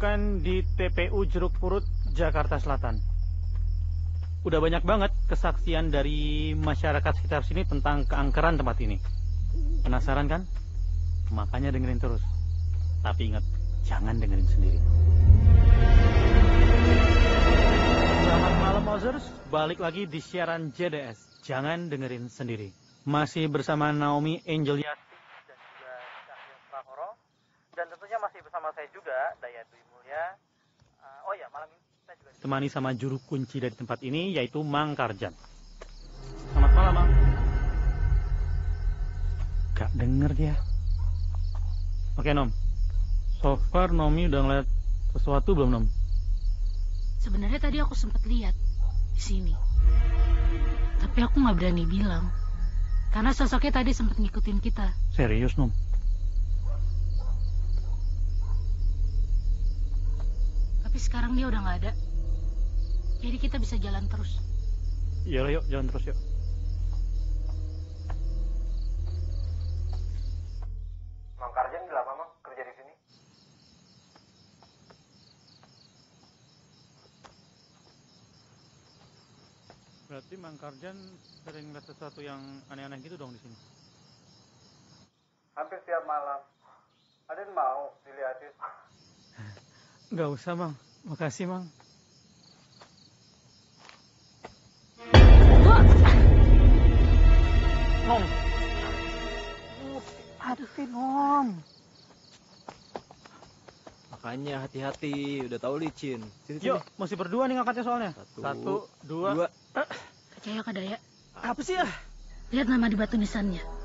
dilakukan di TPU Jeruk Purut, Jakarta Selatan. Udah banyak banget kesaksian dari masyarakat sekitar sini tentang keangkeran tempat ini. Penasaran kan? Makanya dengerin terus. Tapi ingat, jangan dengerin sendiri. Selamat malam Mozers, balik lagi di siaran JDS. Jangan dengerin sendiri. Masih bersama Naomi Angel Yasti dan juga Cahyo Prahoro. Dan tentunya masih bersama saya juga, Daya Dwi Mulya. Uh, oh ya, malam ini saya juga ditemani sama juru kunci dari tempat ini, yaitu Mang Karjan. Selamat malam, Mang. Gak denger dia. Oke, Nom. So far Nomi udah ngeliat sesuatu belum, Nom? Sebenarnya tadi aku sempat lihat di sini. Tapi aku nggak berani bilang. Karena sosoknya tadi sempat ngikutin kita. Serius, Nom? Tapi sekarang dia udah nggak ada. Jadi kita bisa jalan terus. Iya, yuk, jalan terus yuk. Mang Karjan udah lama mang kerja di sini? Berarti Mang Karjan sering ngeliat sesuatu yang aneh-aneh gitu dong di sini. Hampir tiap malam. Ada yang mau dilihatin? Nggak usah, Mang. Makasih, Mang. Nom. Hati, Nom. Makanya hati-hati, udah tahu licin. Sini, sini. Yuk, masih berdua nih ngangkatnya soalnya. Satu, Satu dua. dua. Percaya Kak Daya. Apa sih ya? Lihat nama di batu nisannya.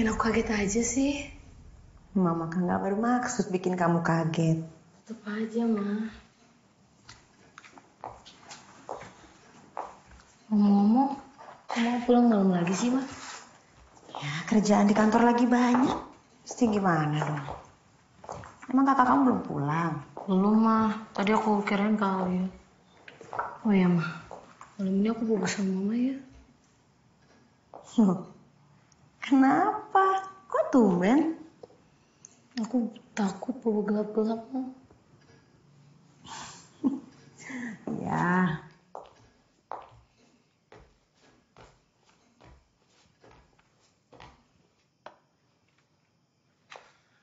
Bikin aku kaget aja sih. Mama kan gak bermaksud bikin kamu kaget. Tetep aja, Ma. Ngomong-ngomong, kamu pulang malam lagi sih, Ma? Ya, kerjaan di kantor lagi banyak. Mesti gimana dong? Emang kakak kamu belum pulang? Belum, Ma. Tadi aku kirain kau ya. Oh ya, Ma. Malam ini aku bobo sama Mama ya. Kenapa? Kok tumben? Aku takut bobo gelap-gelap. Ya,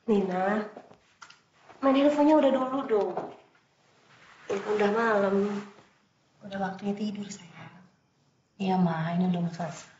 Nina, main handphonenya udah dulu dong. Udah malam. udah waktunya tidur sayang. Iya, Ma. Ini udah mau selesai.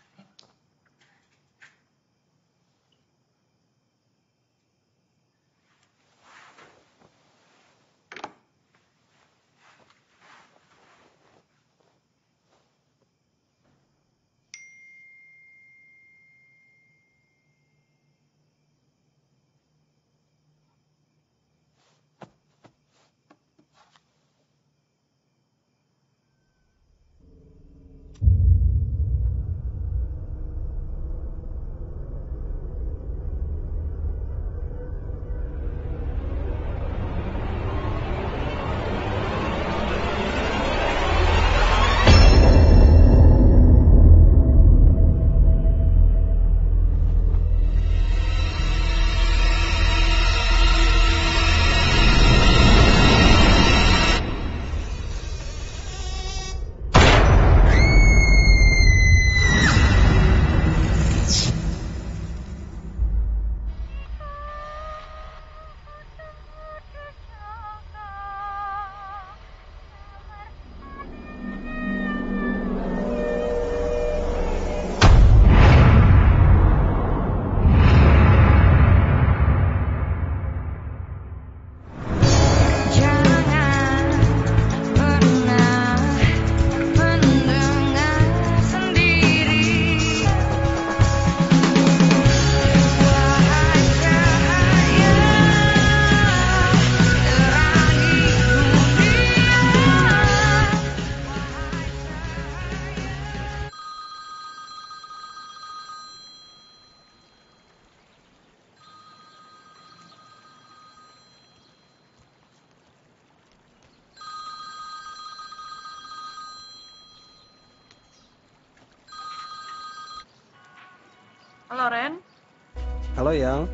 Halo Yang,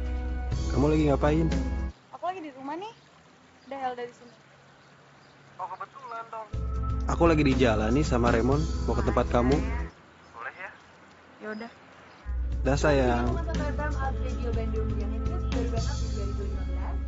kamu lagi ngapain? aku lagi di rumah nih. Udah Helda di sini. Oh kebetulan dong. Aku lagi di jalan nih sama Raymond, mau ke tempat kamu. Boleh ya? Ya udah. Dah sayang.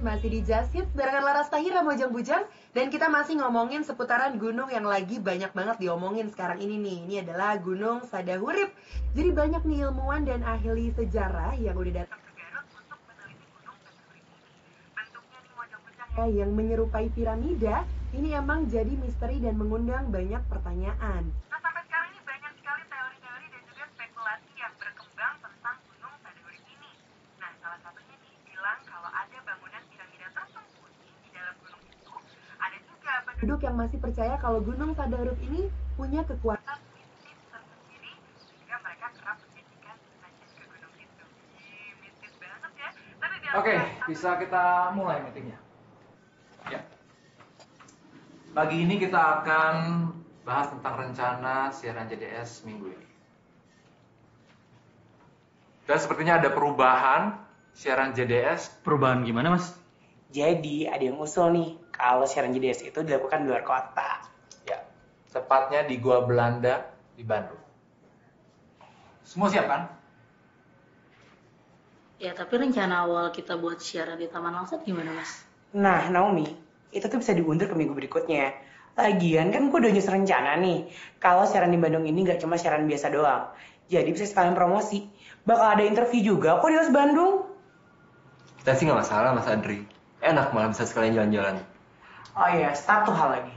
Masih di Just Hits barengan Laras Tahira Mojang Bujang dan kita masih ngomongin seputaran gunung yang lagi banyak banget diomongin sekarang ini nih. Ini adalah Gunung Sadahurip. Jadi banyak nih ilmuwan dan ahli sejarah yang udah datang ke Garut untuk meneliti Gunung Sadahurip ini. Bentuknya nih Mojang Bujang ya, yang menyerupai piramida, ini emang jadi misteri dan mengundang banyak pertanyaan. Nah sampai sekarang ini banyak sekali teori-teori dan juga spekulasi yang berkembang tentang Gunung Sadahurip ini. Nah salah satunya nih bilang kalau ada bangunan piramida tersembunyi di dalam gunung itu. Ada juga penduduk yang masih percaya kalau Gunung Sadahurip ini punya kekuatan mistis tersendiri sehingga mereka kerap menjadikan ke gunung itu. Ih, mistis banget ya. Tapi biar Oke, bisa kita mulai meetingnya. Ya. Pagi ini kita akan bahas tentang rencana siaran JDS minggu ini. Dan sepertinya ada perubahan siaran JDS. Perubahan gimana, Mas? Jadi ada yang usul nih kalau siaran JDS itu dilakukan di luar kota. Ya, tepatnya di Gua Belanda di Bandung. Semua siap kan? Ya, tapi rencana awal kita buat siaran di Taman Langsat gimana, Mas? Nah, Naomi, itu tuh bisa diundur ke minggu berikutnya. Lagian kan gue udah nyusun rencana nih. Kalau siaran di Bandung ini gak cuma siaran biasa doang. Jadi bisa sekalian promosi. Bakal ada interview juga kok di Los Bandung. Kita sih nggak masalah Mas Andri. Enak malah bisa sekalian jalan-jalan. Oh iya, satu hal lagi.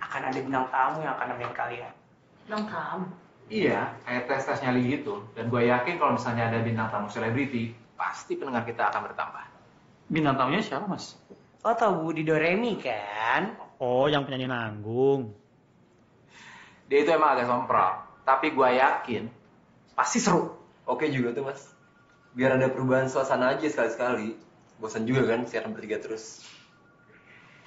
Akan ada bintang tamu yang akan nemenin kalian. Bintang tamu. Iya, kayak tes-tes nyali gitu. Dan gue yakin kalau misalnya ada bintang tamu selebriti, pasti pendengar kita akan bertambah. Bintang tamunya siapa, Mas? Lo tau Budi Doremi kan? Oh, yang penyanyi nanggung. Dia itu emang agak sompral, tapi gue yakin pasti seru. Oke juga tuh Mas. Biar ada perubahan suasana aja sekali-sekali. Bosan juga kan siaran bertiga terus.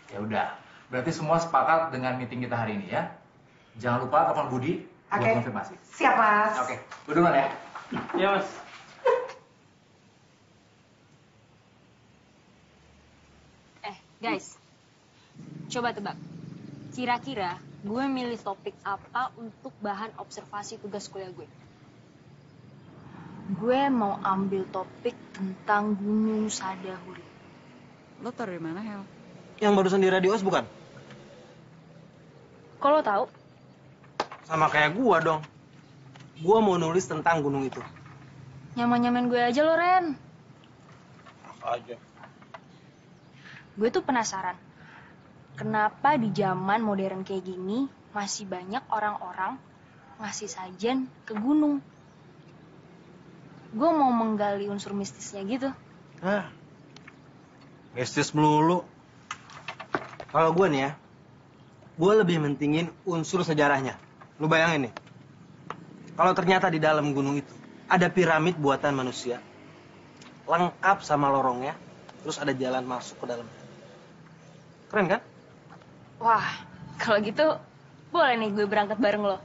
Ya udah, berarti semua sepakat dengan meeting kita hari ini ya. Jangan lupa telepon Budi buat Oke. konfirmasi. Siap, Mas. Oke, gue duluan ya. Ya, Mas. Eh, guys. Coba tebak. Kira-kira gue milih topik apa untuk bahan observasi tugas kuliah gue? Gue mau ambil topik tentang Gunung Sadahuri. Lo tau dari mana, Hel? Yang barusan di radios bukan? Kok lo tahu? Sama kayak gua dong. Gua mau nulis tentang gunung itu. Nyaman-nyaman gue aja lo, Ren. Apa aja. Gue tuh penasaran. Kenapa di zaman modern kayak gini masih banyak orang-orang ngasih sajen ke gunung? Gue mau menggali unsur mistisnya gitu. Hah? Mistis melulu. Kalau gue nih ya, gue lebih mentingin unsur sejarahnya. Lu bayangin nih, kalau ternyata di dalam gunung itu ada piramid buatan manusia, lengkap sama lorongnya, terus ada jalan masuk ke dalam. Keren kan? Wah, kalau gitu boleh nih gue berangkat bareng lo.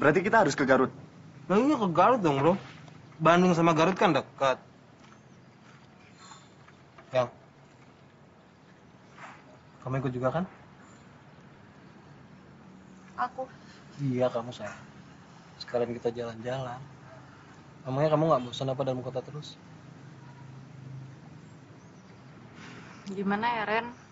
Berarti kita harus ke Garut. Nah iya ke Garut dong bro. Bandung sama Garut kan dekat. Yang, kamu ikut juga kan? Aku. Iya kamu sayang. Sekalian kita jalan-jalan. Emangnya kamu nggak bosan apa dalam kota terus? Gimana ya, Ren?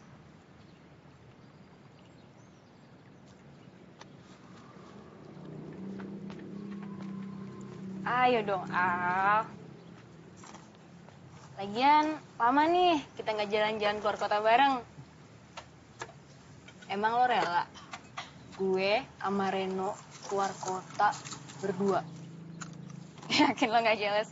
Ayo dong, Al. Lagian, lama nih kita nggak jalan-jalan keluar kota bareng. Emang lo rela? Gue sama Reno keluar kota berdua. Yakin lo nggak jealous?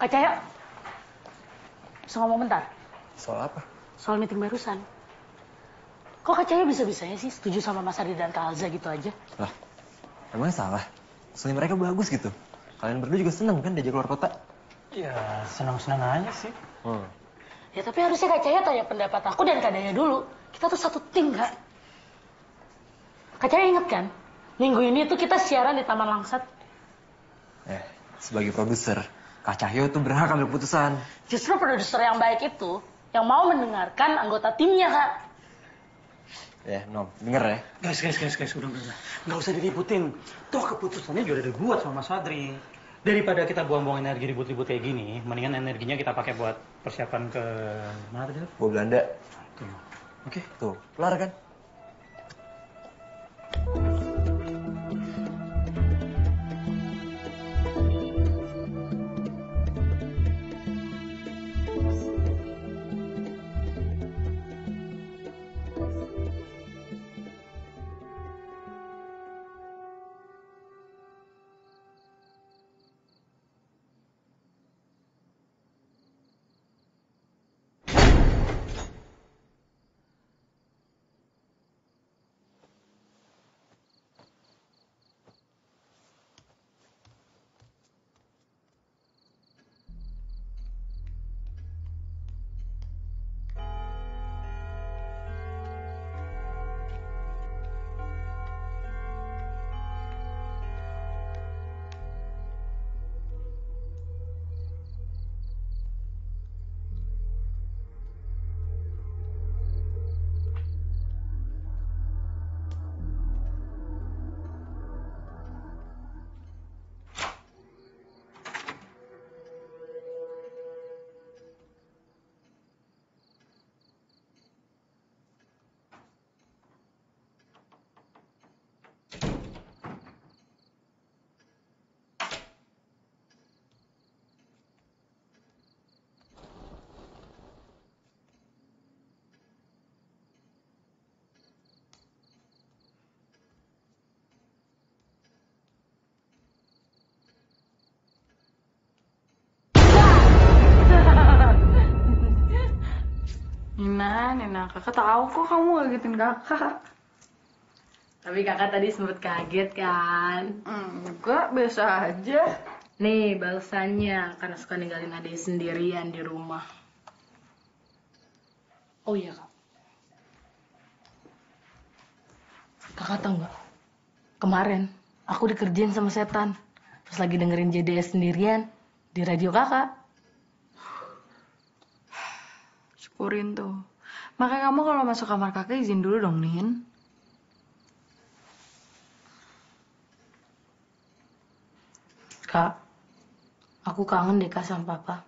Kak Cahaya, bisa ngomong bentar? Soal apa? Soal meeting barusan. Kok Kak Cahaya bisa-bisanya sih setuju sama Mas Ardi dan Kak Alza gitu aja? Lah, emangnya salah? Soalnya mereka bagus gitu. Kalian berdua juga seneng kan diajak keluar kota? Ya, senang-senang aja sih. Hmm. Ya tapi harusnya Kak Cahaya tanya pendapat aku dan Kak Daya dulu. Kita tuh satu tim, Kak. Kak Cahaya inget kan? Minggu ini tuh kita siaran di Taman Langsat. Eh, sebagai produser, Kak Cahyo tuh berhak ambil keputusan. Justru produser yang baik itu yang mau mendengarkan anggota timnya, Kak. Ya, Nom, denger ya. Guys, guys, guys, guys, udah, udah. Nggak usah diributin. Toh keputusannya juga udah dibuat sama Mas Fadri. Daripada kita buang-buang energi ribut-ribut kayak gini, mendingan energinya kita pakai buat persiapan ke mana tadi? Gua Belanda. Tuh. Oke. Tuh, kelar kan? Nina, Nina, kakak tahu kok kamu ngagetin kakak. Tapi kakak tadi sempet kaget kan? Enggak, biasa aja. Nih balasannya karena suka ninggalin adik sendirian di rumah. Oh iya kak. Kakak tahu nggak? Kemarin aku dikerjain sama setan. Pas lagi dengerin JDS sendirian di radio kakak. Syukurin tuh. Makanya kamu kalau masuk kamar kakak izin dulu dong, Nin. Kak, aku kangen deh kak sama papa.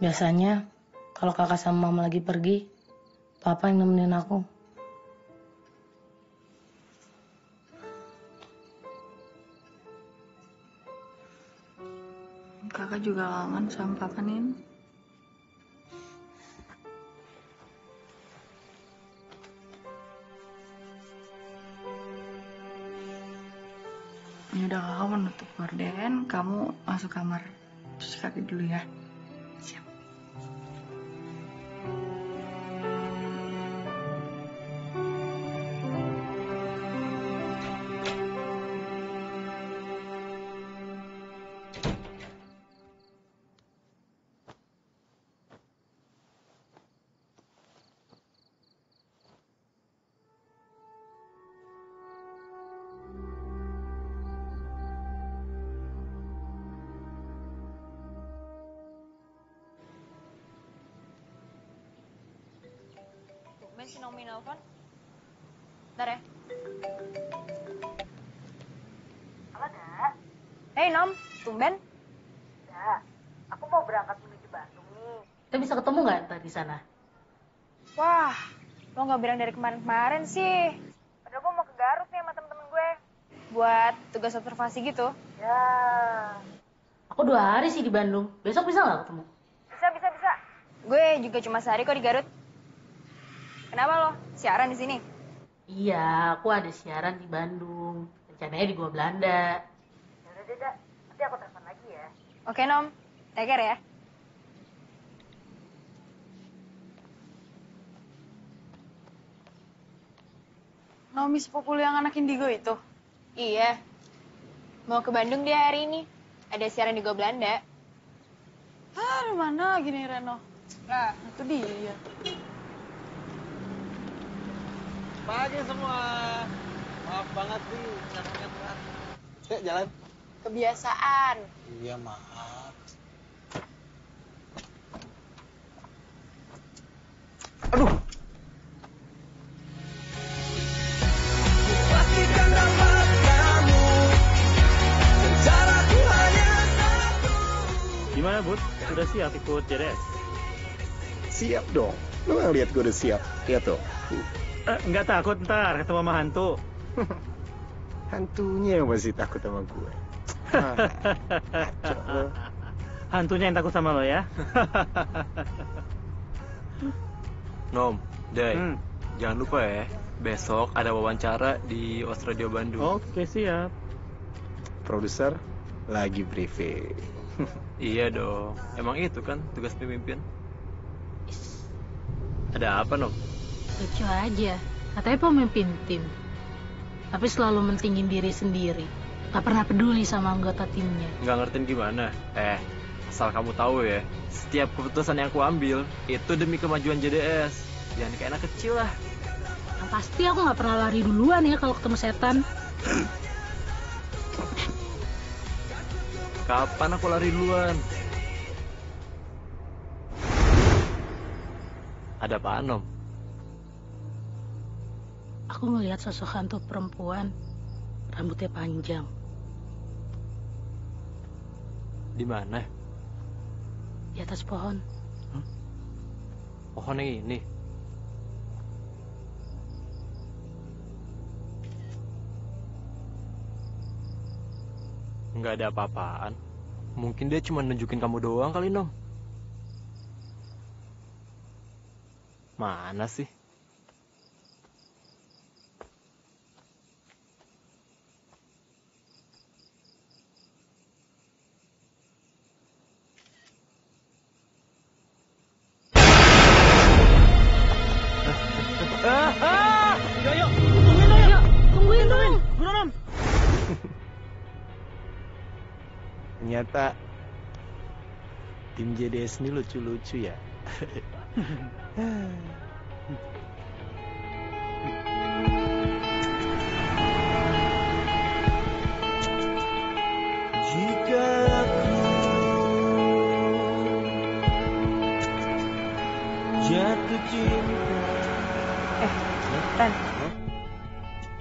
Biasanya kalau kakak sama mama lagi pergi, papa yang nemenin aku. Kakak juga kangen sama papa, Nin. Ya udah kakak menutup gorden, kamu masuk kamar cuci kaki dulu ya. Di sana? Wah, lo nggak bilang dari kemarin-kemarin sih. Padahal gue mau ke Garut nih sama temen-temen gue. Buat tugas observasi gitu. Ya, Aku dua hari sih di Bandung. Besok bisa nggak ketemu? Bisa, bisa, bisa. Gue juga cuma sehari kok di Garut. Kenapa lo? Siaran di sini? Iya, aku ada siaran di Bandung. Rencananya di Gua Belanda. yaudah deh, Dak. Nanti aku telepon lagi ya. Oke Nom, take care ya. Naomi sepupu yang anak indigo itu. Iya. Mau ke Bandung dia hari ini. Ada siaran di Go Belanda. Ah, mana gini Reno? Nah, itu dia. Pagi semua. Maaf banget nih, caranya telat. Yuk jalan. Kebiasaan. Iya maaf. Aduh. Gimana, Bud? Sudah siap ikut JDS? Siap dong. Lu yang lihat gue udah siap. Lihat tuh. Eh, nggak takut ntar ketemu sama hantu. Hantunya yang masih takut sama gue. Ah. Hantunya yang takut sama lo ya? Nom, Jay, Hmm. jangan lupa ya, besok ada wawancara di Os Radio Bandung. Oke, siap. Produser lagi briefing. Iya dong, emang itu kan tugas pemimpin. Ada apa, Nom? Lucu aja. Katanya pemimpin tim. Tapi selalu mentingin diri sendiri. Gak pernah peduli sama anggota timnya. Nggak ngertiin gimana? Eh, asal kamu tahu ya, setiap keputusan yang aku ambil, itu demi kemajuan JDS. Jangan kayak anak kecil lah. Yang pasti aku gak pernah lari duluan ya kalau ketemu setan. Kapan aku lari duluan? Ada apaan, Nom? Aku ngelihat sosok hantu perempuan, rambutnya panjang. Di mana? Di atas pohon. Pohon yang ini. Nggak ada apa-apaan. Mungkin dia cuma nunjukin kamu doang kali, Nom. Mana sih? Ternyata tim JDS ini lucu-lucu ya. Jika aku jatuh cinta Eh, Ren.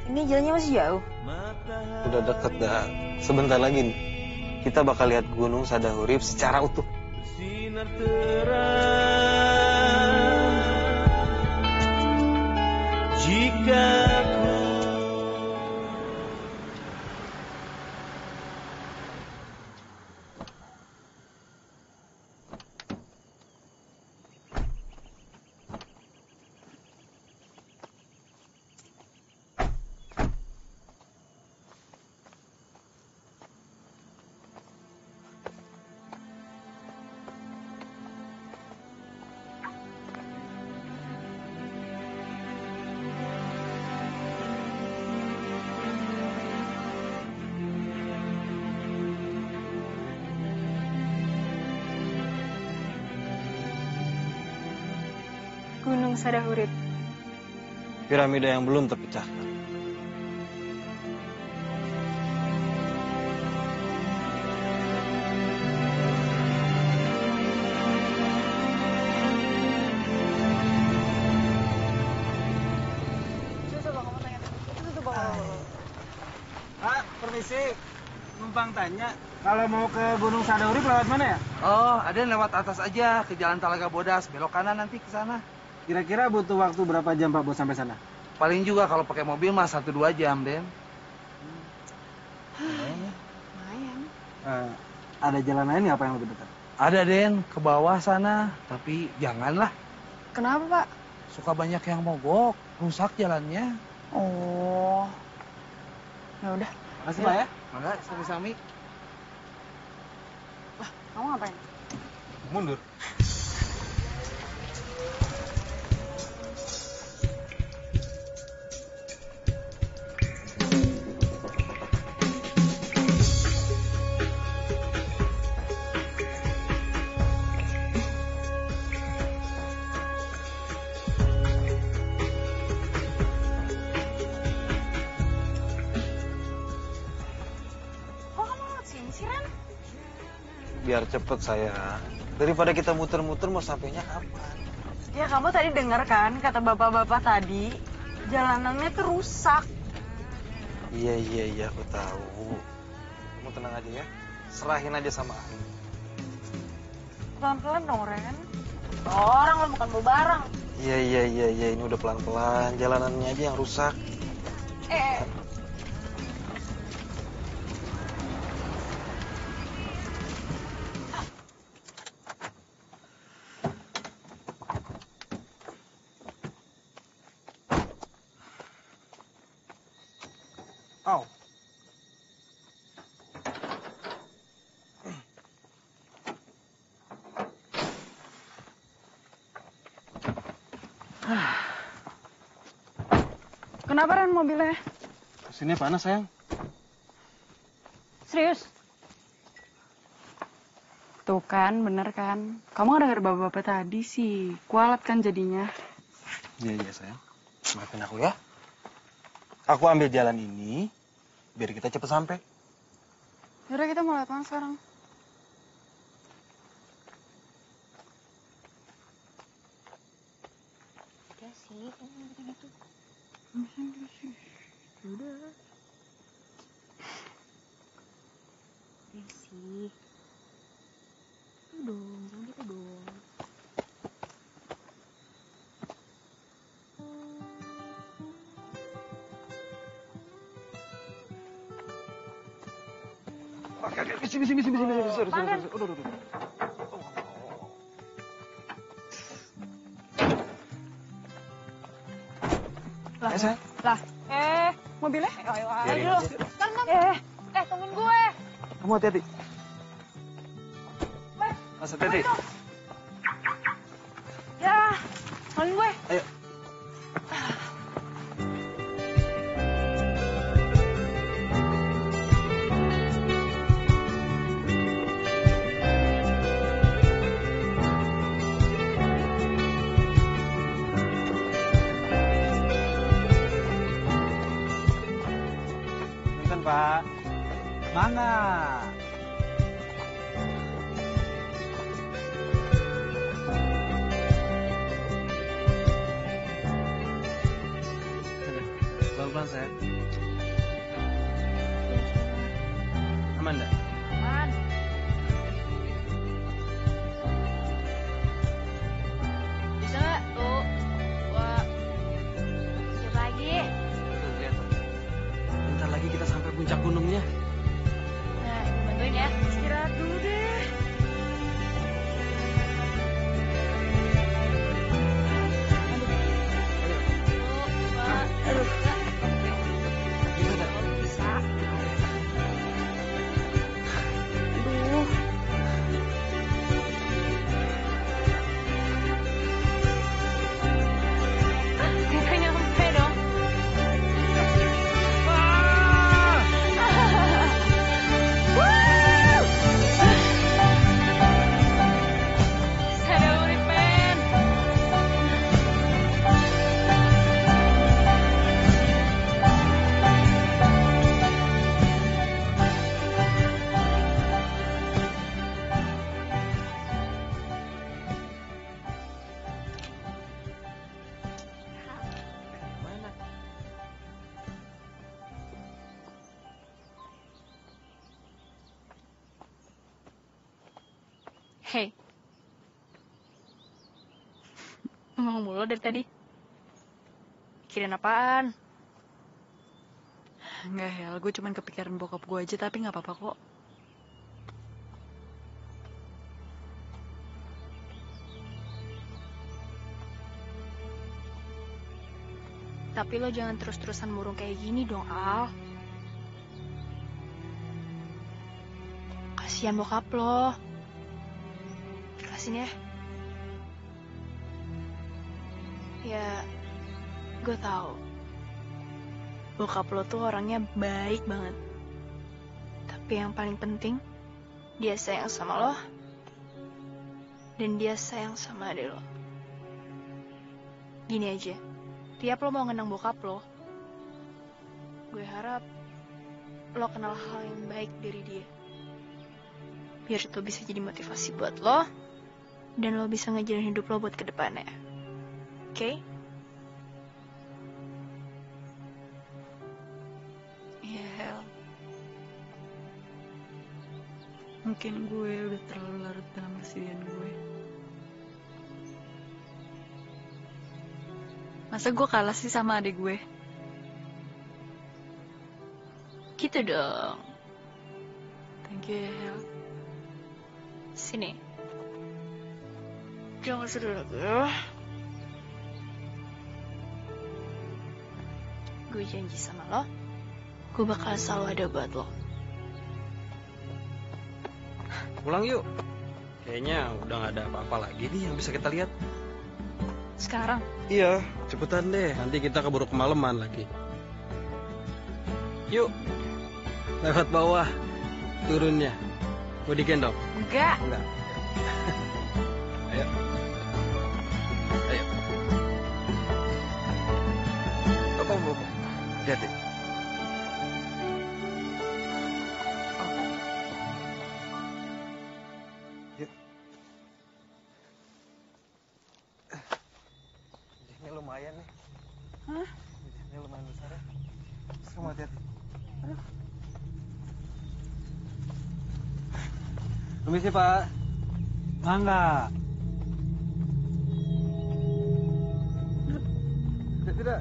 Ini jalannya masih jauh. Udah deket dah. Sebentar lagi nih. Kita bakal lihat Gunung Sadahurip secara utuh. Jika Gunung Sadahurip. Piramida yang belum terpecahkan. Permisi. Numpang tanya, kalau mau ke Gunung Sadurip lewat mana ya? Oh, ada lewat atas aja ke Jalan Talaga Bodas, belok kanan nanti ke sana. Kira-kira butuh waktu berapa jam Pak buat sampai sana? Paling juga kalau pakai mobil mah 1 2 jam, Den. Lumayan. Eh, ada jalan lain nggak apa yang lebih dekat? Ada, Den, ke bawah sana, tapi janganlah. Kenapa, Pak? Suka banyak yang mogok, rusak jalannya. Oh. Ya udah. Makasih, Pak ya. Mangga, sami-sami. Kamu ngapain? Mundur. Cepet saya. Daripada kita muter-muter mau sampainya kapan? Ya kamu tadi dengar kan kata bapak-bapak tadi, jalanannya tuh rusak. Iya iya iya aku tahu. Kamu tenang aja ya. Serahin aja sama aku. Pelan-pelan dong, Ren. Orang lo bukan bawa barang. Iya iya iya iya ini udah pelan-pelan. Jalanannya aja yang rusak. Eh, kenapa Ren mobilnya? Sini panas sayang. Serius? Tuh kan, bener kan? Kamu gak denger bapak-bapak tadi sih. Kualat kan jadinya. Iya iya sayang. Maafin aku ya. Aku ambil jalan ini biar kita cepet sampai. Yaudah kita mau lewat mana sekarang? Udah sih, kan gitu-gitu. Udah. Udah sih. Udah dong, jangan gitu dong. Oke oke sini sini sini sini sini. Sorry sorry sorry. Udah udah udah. Lah, lah. Eh, mobilnya? Ayo, ayo, ayo Biarin dulu. aja. Kan, kan. Eh, eh, tungguin gue. Kamu hati-hati. Mas hati-hati. Ya, tungguin gue. Ayo. Mikirin apaan? Enggak, Hel. Gue cuman kepikiran bokap gue aja, tapi nggak apa-apa kok. Tapi lo jangan terus-terusan murung kayak gini dong, Al. Kasihan bokap lo. Ikhlasin ya. Ya, gue tahu. Bokap lo tuh orangnya baik banget. Tapi yang paling penting, dia sayang sama lo. Dan dia sayang sama adik lo. Gini aja, tiap lo mau ngenang bokap lo, gue harap lo kenal hal yang baik dari dia. Biar itu bisa jadi motivasi buat lo. Dan lo bisa ngejalan hidup lo buat ke depannya. Oke? Iya, Mungkin gue udah terlalu larut dalam kesedihan gue. Masa gue kalah sih sama adik gue? Gitu dong. Thank you ya, Hel. Sini. Jangan sedih lagi ya. Gue janji sama lo, gue bakal selalu ada buat lo. Pulang yuk. Kayaknya udah nggak ada apa-apa lagi nih yang bisa kita lihat. Sekarang, Iya, cepetan deh. Nanti kita keburu kemalaman lagi. Yuk. Lewat bawah. Turunnya. Mau digendong? enggak. Enggak. Permisi Pak. Mangga. Tidak, tidak.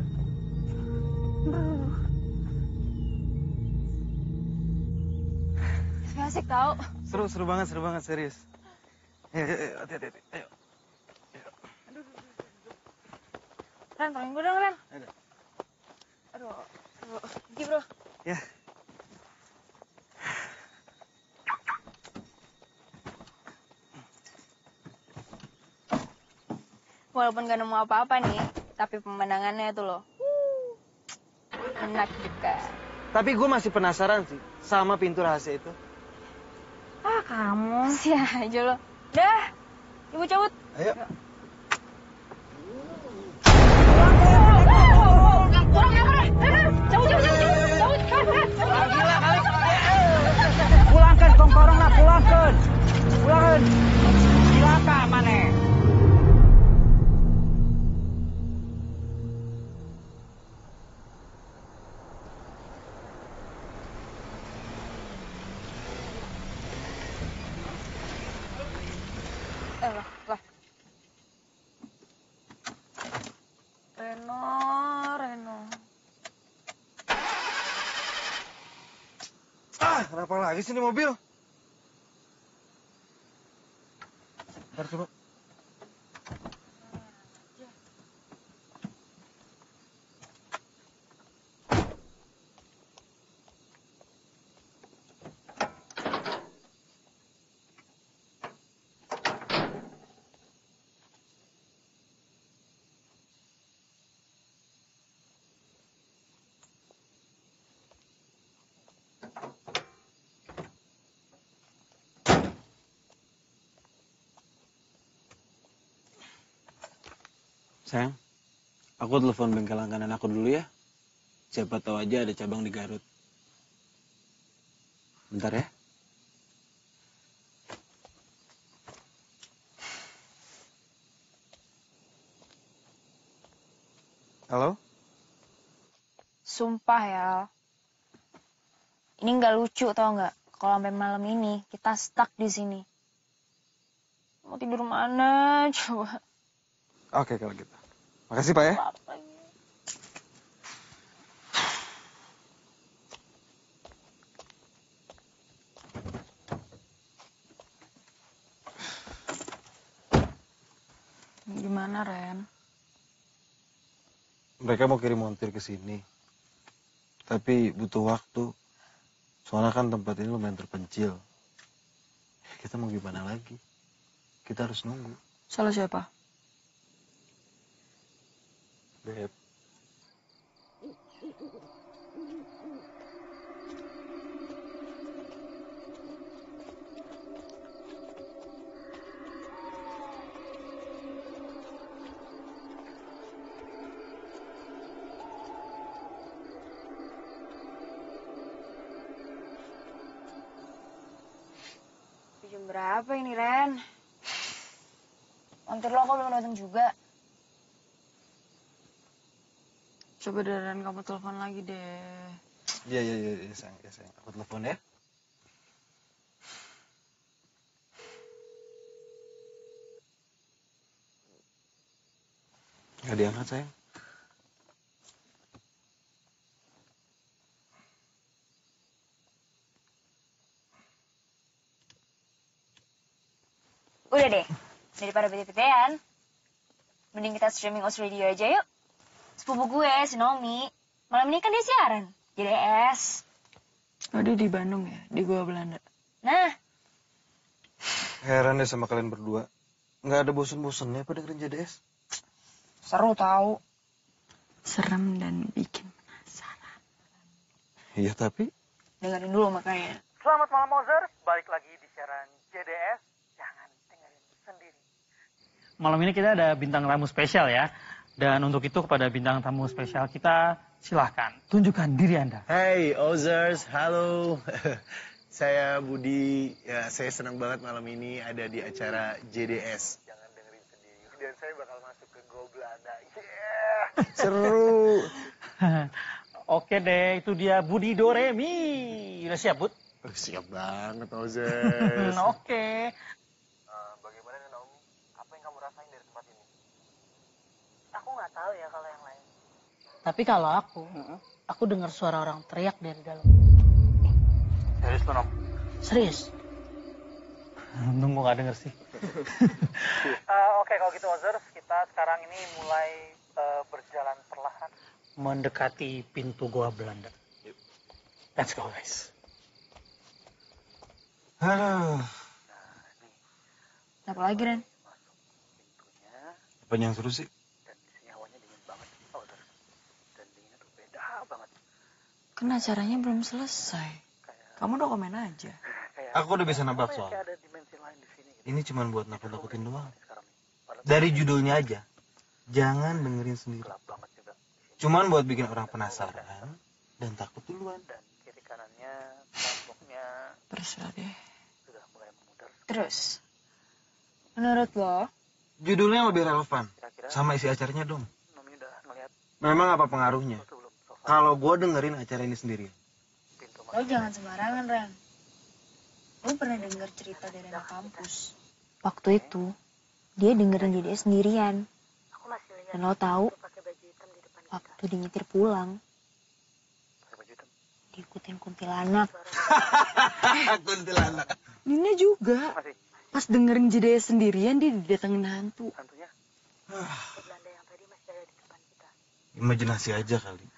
Asik tau. Seru, seru banget, seru banget, serius. Ayo, ayo, ayo, hati-hati, hati. ayo. Ren, tolongin gue dong, Ren. Ada. Aduh, aduh. Pergi, bro. Ya. Walaupun gak nemu apa-apa nih, tapi pemandangannya tuh loh. Menakjubkan. Tapi gue masih penasaran sih sama pintu rahasia itu. Ah, kamu. Sia aja lo. Dah, ibu cabut. Ayo. Kurang kenapa lagi sih ini mobil? Sayang, aku telepon bengkel langganan aku dulu ya. Siapa tahu aja ada cabang di Garut. Bentar ya. Halo? Sumpah ya. Ini nggak lucu tau nggak? Kalau sampai malam ini kita stuck di sini. Mau tidur mana? Coba. Oke kalau gitu. Makasih Pak ya. Gimana, Ren? Mereka mau kirim montir ke sini. Tapi butuh waktu. Soalnya kan tempat ini lumayan terpencil. Kita mau gimana lagi? Kita harus nunggu. Salah siapa? Beb. Jam berapa ini, Ren? Nanti lo kok belum datang juga? Coba Ren, kamu telepon lagi deh. Iya, iya, iya, iya, sayang, ya, sayang. Aku telepon ya. Gak diangkat, sayang. Udah deh, daripada bete-betean. Mending kita streaming Os Radio aja yuk. Sepupu gue, si Nomi. Malam ini kan dia siaran. JDS. Oh, dia di Bandung ya? Di Gua Belanda. Nah, Heran deh sama kalian berdua. Nggak ada bosen-bosennya pada dengerin JDS. seru tahu. Serem dan bikin. Iya, tapi Dengerin dulu makanya. Selamat malam Mozers, balik lagi di siaran JDS. Jangan dengerin sendiri. Malam ini kita ada bintang tamu spesial ya. Dan untuk itu kepada bintang tamu spesial kita silahkan tunjukkan diri Anda. Hai Ozers, halo. saya Budi. Ya, saya senang banget malam ini ada di acara JDS. Jangan dengerin sendiri. Dan saya bakal masuk ke Go Belanda. Yeah, seru. Oke deh, itu dia Budi Doremi. Udah siap, Bud? Siap banget Ozers. Oke. bagaimana nih Naomi? Apa yang kamu rasain dari tempat ini? Aku nggak tahu ya kalau yang lain. Tapi kalau aku, aku dengar suara orang teriak dari dalam. Serius Nom? Serius? Untung gue gak denger sih. Eh, Oke, kalau gitu Ozers, kita sekarang ini mulai eh, berjalan perlahan mendekati pintu goa Belanda. Let's go, guys. Aduh. Apa lagi, Ren? Apa yang seru sih? Kan acaranya belum selesai. Kamu udah komen aja. Aku udah bisa nebak soal. Ini cuma buat nakut-nakutin doang. Dari judulnya aja. Jangan dengerin sendiri. Cuman buat bikin orang penasaran dan takut duluan. Terserah deh. Terus, menurut lo, Judulnya lebih relevan sama isi acaranya dong. Memang apa pengaruhnya? Kalau gue dengerin acara ini sendiri. lo jangan sembarangan, Ren. Lo pernah denger cerita dari anak kampus. Waktu itu, dia dengerin JDS sendirian. Dan lo tahu, waktu dia nyetir pulang, diikutin kuntilanak. Kuntilanak. Nina juga. Pas dengerin JDS sendirian, dia didatengin hantu. Imajinasi aja kali.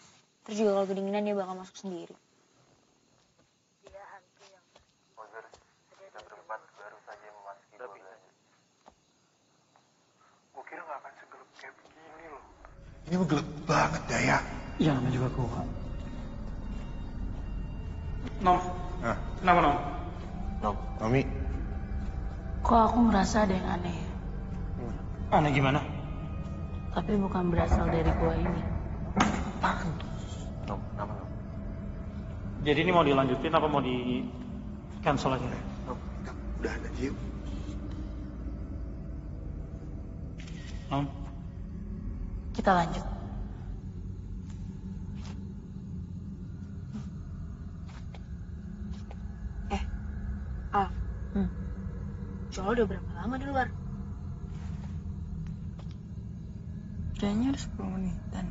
Terus juga kalau kedinginan dia bakal masuk sendiri. Gue kira gak akan segelap kayak begini loh. Ini mah gelap banget Daya. Iya, namanya juga goa. Nom, Nah, kenapa Nom? Nom, Mami, Kok aku ngerasa ada yang aneh ya? Aneh gimana? Tapi bukan berasal dari gua ini. Kenapa Nom? Jadi ini mau dilanjutin apa mau di cancel aja? Udah ada yuk. Nom, Kita lanjut. Ah, hmm. Cowok udah berapa lama di luar? Kayaknya udah 10 menitan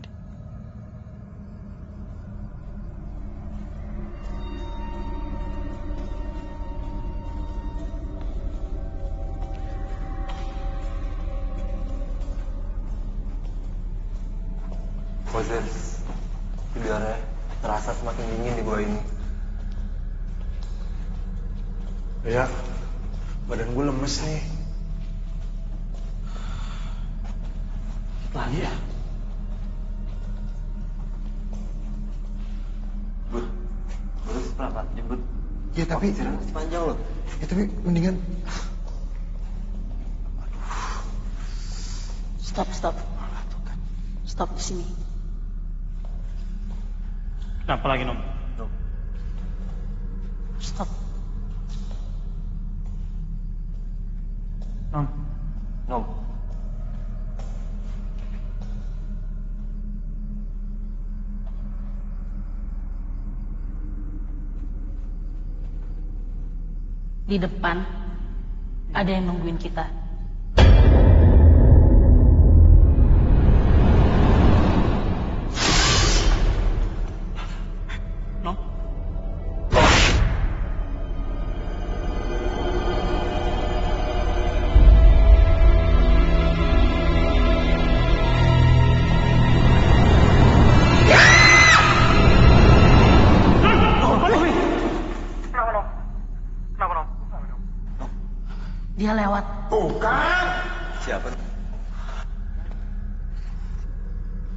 Sini. Kenapa lagi, Nom? Stop. Nom. Nom. Di depan ada yang nungguin kita.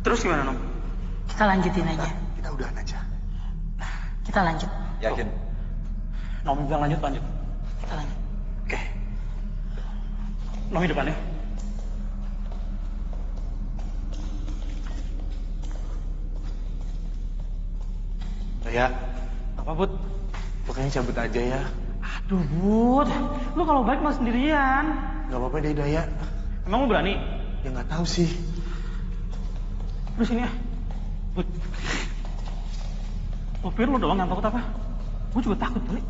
Terus gimana, Nom? Kita lanjutin aja. Kita udahan aja. Kita lanjut. Yakin? Nom bilang lanjut, lanjut. Kita lanjut. Nom di depan ya. Ya, Apa, Bud? pokoknya cabut aja ya. Aduh, Bud. Lu kalau baik mah sendirian. Gak apa-apa deh Daya. Emang lu berani? Ya nggak tahu sih. Lu sini ya. Bud. Lu pikir lu doang yang takut apa? Gue juga takut, kali.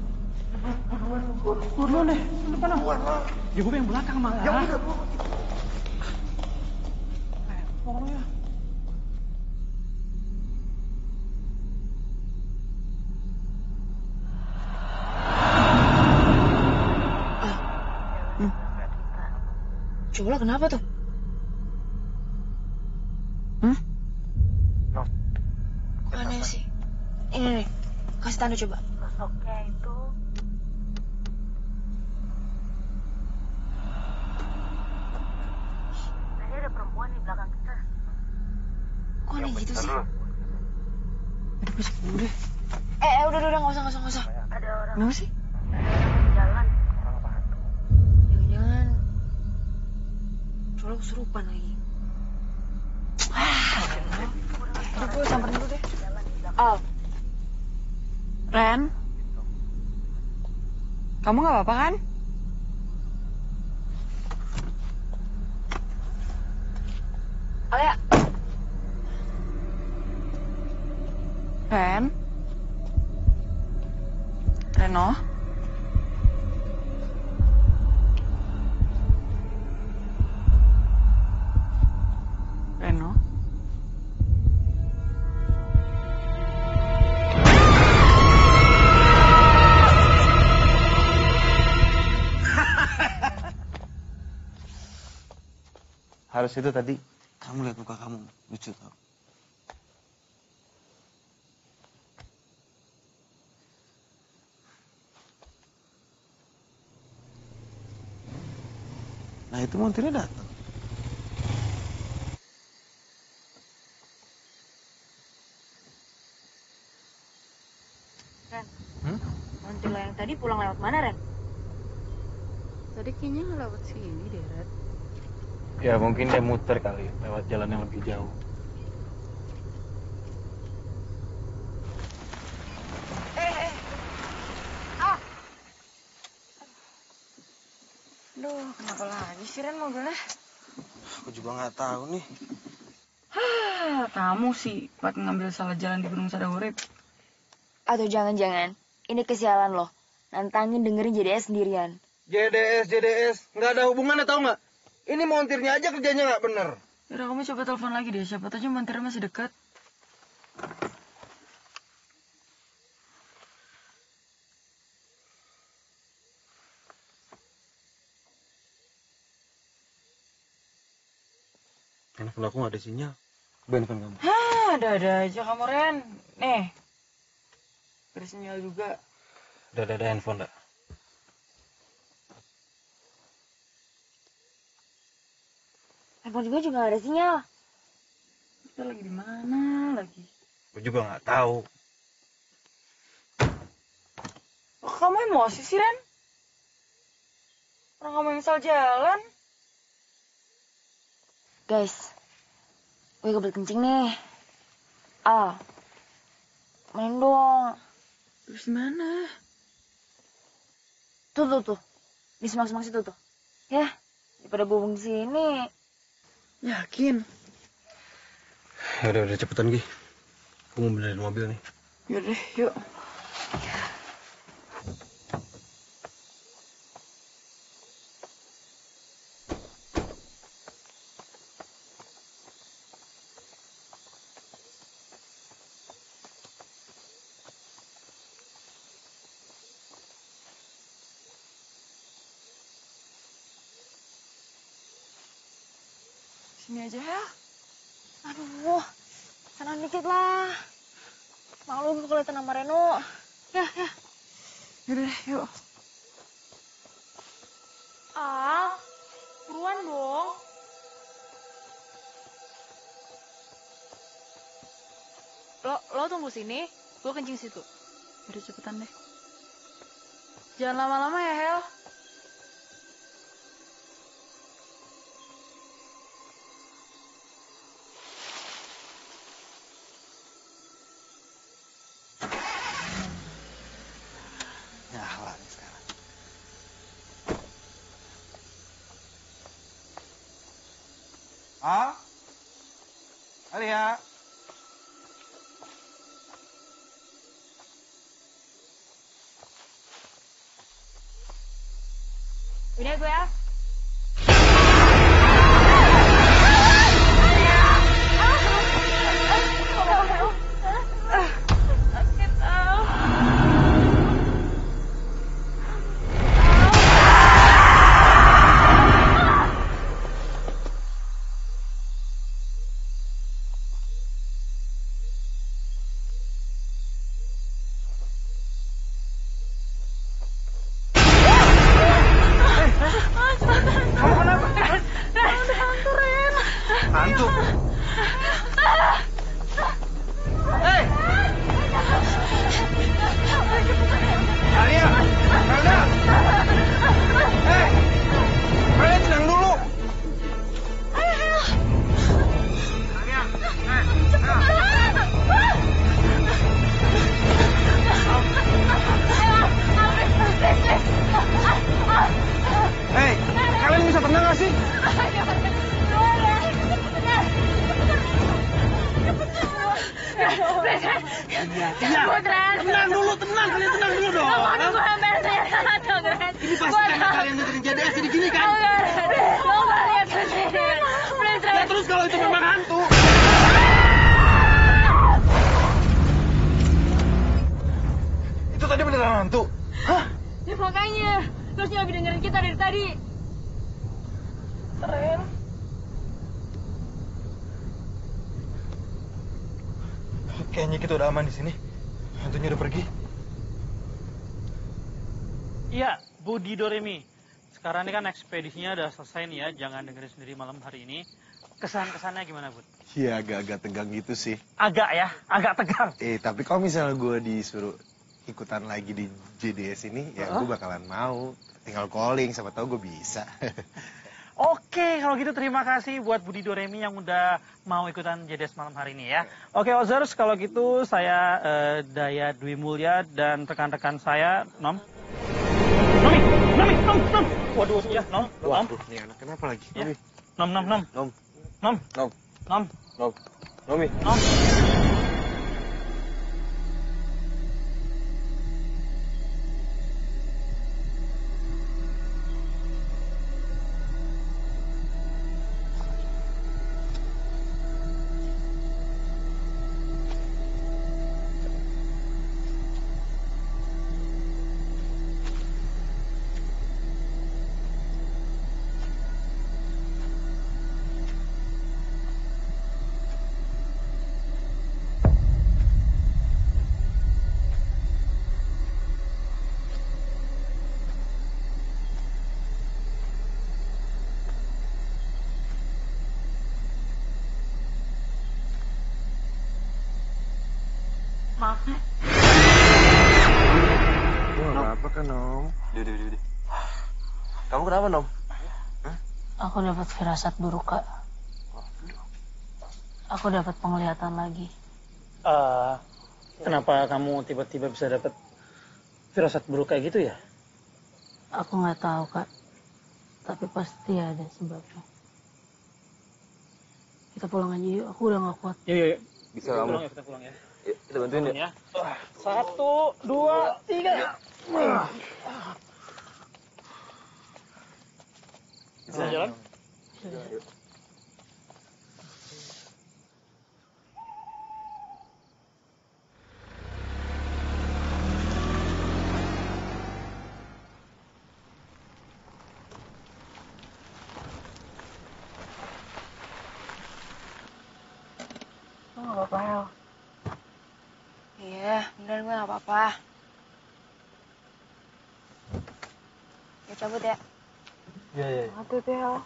Lu duluan deh. Lu depan ah. Ya gue yang belakang malah. Ya udah, Bu. Orangnya. Coba kenapa tuh? Hmm? Kok aneh sih? Ini nih, kasih tanda coba. Sosoknya itu tadi ada perempuan di belakang kita. Kok aneh gitu sih? Udah berisik dulu deh. Eh, eh, udah, udah, udah, nggak usah, nggak usah, nggak usah. Ada orang Kenapa sih? jalan. Jangan-jangan Coba kesurupan lagi. Ah, udah gue samperin dulu deh. Al. Ren? Kamu gak apa-apa kan? Alia. Ren? Reno? Harus itu tadi kamu lihat muka kamu lucu tau. Nah itu montirnya datang. Ren. Hmm? Montir lo yang tadi pulang lewat mana, Ren? Tadi kayaknya lewat sini deh, Red. Ya mungkin dia muter kali lewat jalan yang lebih jauh. Eh, eh. Ah. Duh, kenapa lagi sih Ren mobilnya? Aku juga nggak tahu nih. Hah, kamu sih buat ngambil salah jalan di Gunung Sadahurip. Atau jangan-jangan ini kesialan lo. Nantangin dengerin JDS sendirian. JDS, JDS, nggak ada hubungannya tau nggak? Ini montirnya aja kerjanya nggak bener. Yaudah kamu coba telepon lagi deh, siapa tahu montirnya masih dekat. Handphone aku nggak ada sinyal. Coba handphone kamu. Hah, ada-ada aja kamu Ren. Nih, ada sinyal juga. Udah ada, ada handphone dah. Handphone gue juga gak ada sinyal. Kita lagi di mana lagi? Gue juga nggak tahu. Kok kamu emosi sih, Ren? Orang kamu yang salah jalan. Guys, gue kebelet kencing nih. Ah, main dong. Terus mana? Tuh, tuh, tuh. Di semak-semak situ tuh. Ya, daripada bubung di sini. Yakin? Ya udah udah cepetan Gi. Gue mau benerin mobil nih. Yaudah, yuk. Sini aja ya. Aduh, tenang dikit lah. Malu gue kelihatan sama Reno. Ya, ya. Yaudah, deh, yuk. Ah, buruan dong. Lo, lo tunggu sini, gue kencing situ. Yaudah cepetan deh. Jangan lama-lama ya, Hel. Nyala nih sekarang. Ah? Alia? Udah kita udah aman di sini. Hantunya udah pergi. Iya, Budi Doremi. Sekarang ini kan ekspedisinya udah selesai nih ya, jangan dengerin sendiri malam hari ini. Kesan-kesannya gimana, Bud? Iya agak-agak tegang gitu sih. Agak ya, agak tegang. Eh tapi kalau misalnya gue disuruh ikutan lagi di JDS ini, ya Hah? gue bakalan mau. Tinggal calling, siapa tahu gue bisa. Oke, kalau gitu terima kasih buat Budi Doremi yang udah mau ikutan JDS malam hari ini ya. Oke, Ozers, kalau gitu saya eh, Daya Dwi Mulya dan rekan-rekan saya, Nom. Nomi, Nomi, Nom, Nom. Waduh, ya, Nom, Nom. Waduh, ini anak kenapa lagi? Ya. Nomi. Nom, Nom, Nom. Nom. Nom. Nom. Nom. Nom. Nomi. Nom. Kamu kenapa, Nom? aku dapat firasat buruk kak aku dapat penglihatan lagi Eh, kenapa kamu tiba-tiba bisa dapat firasat buruk kayak gitu ya? aku nggak tahu kak tapi pasti ada sebabnya kita pulang aja yuk aku udah nggak kuat Yuk, yuk, yuk. Bisa kita kamu. pulang ya, kita pulang ya. Yuk, kita bantuin ya. Satu, dua, tiga. Wah. Bisa jalan? Lo gak apa-apa, Hel. Iya, beneran gue gak apa-apa. Ya cabut ya. Iya, iya. Hati-hati, Hel.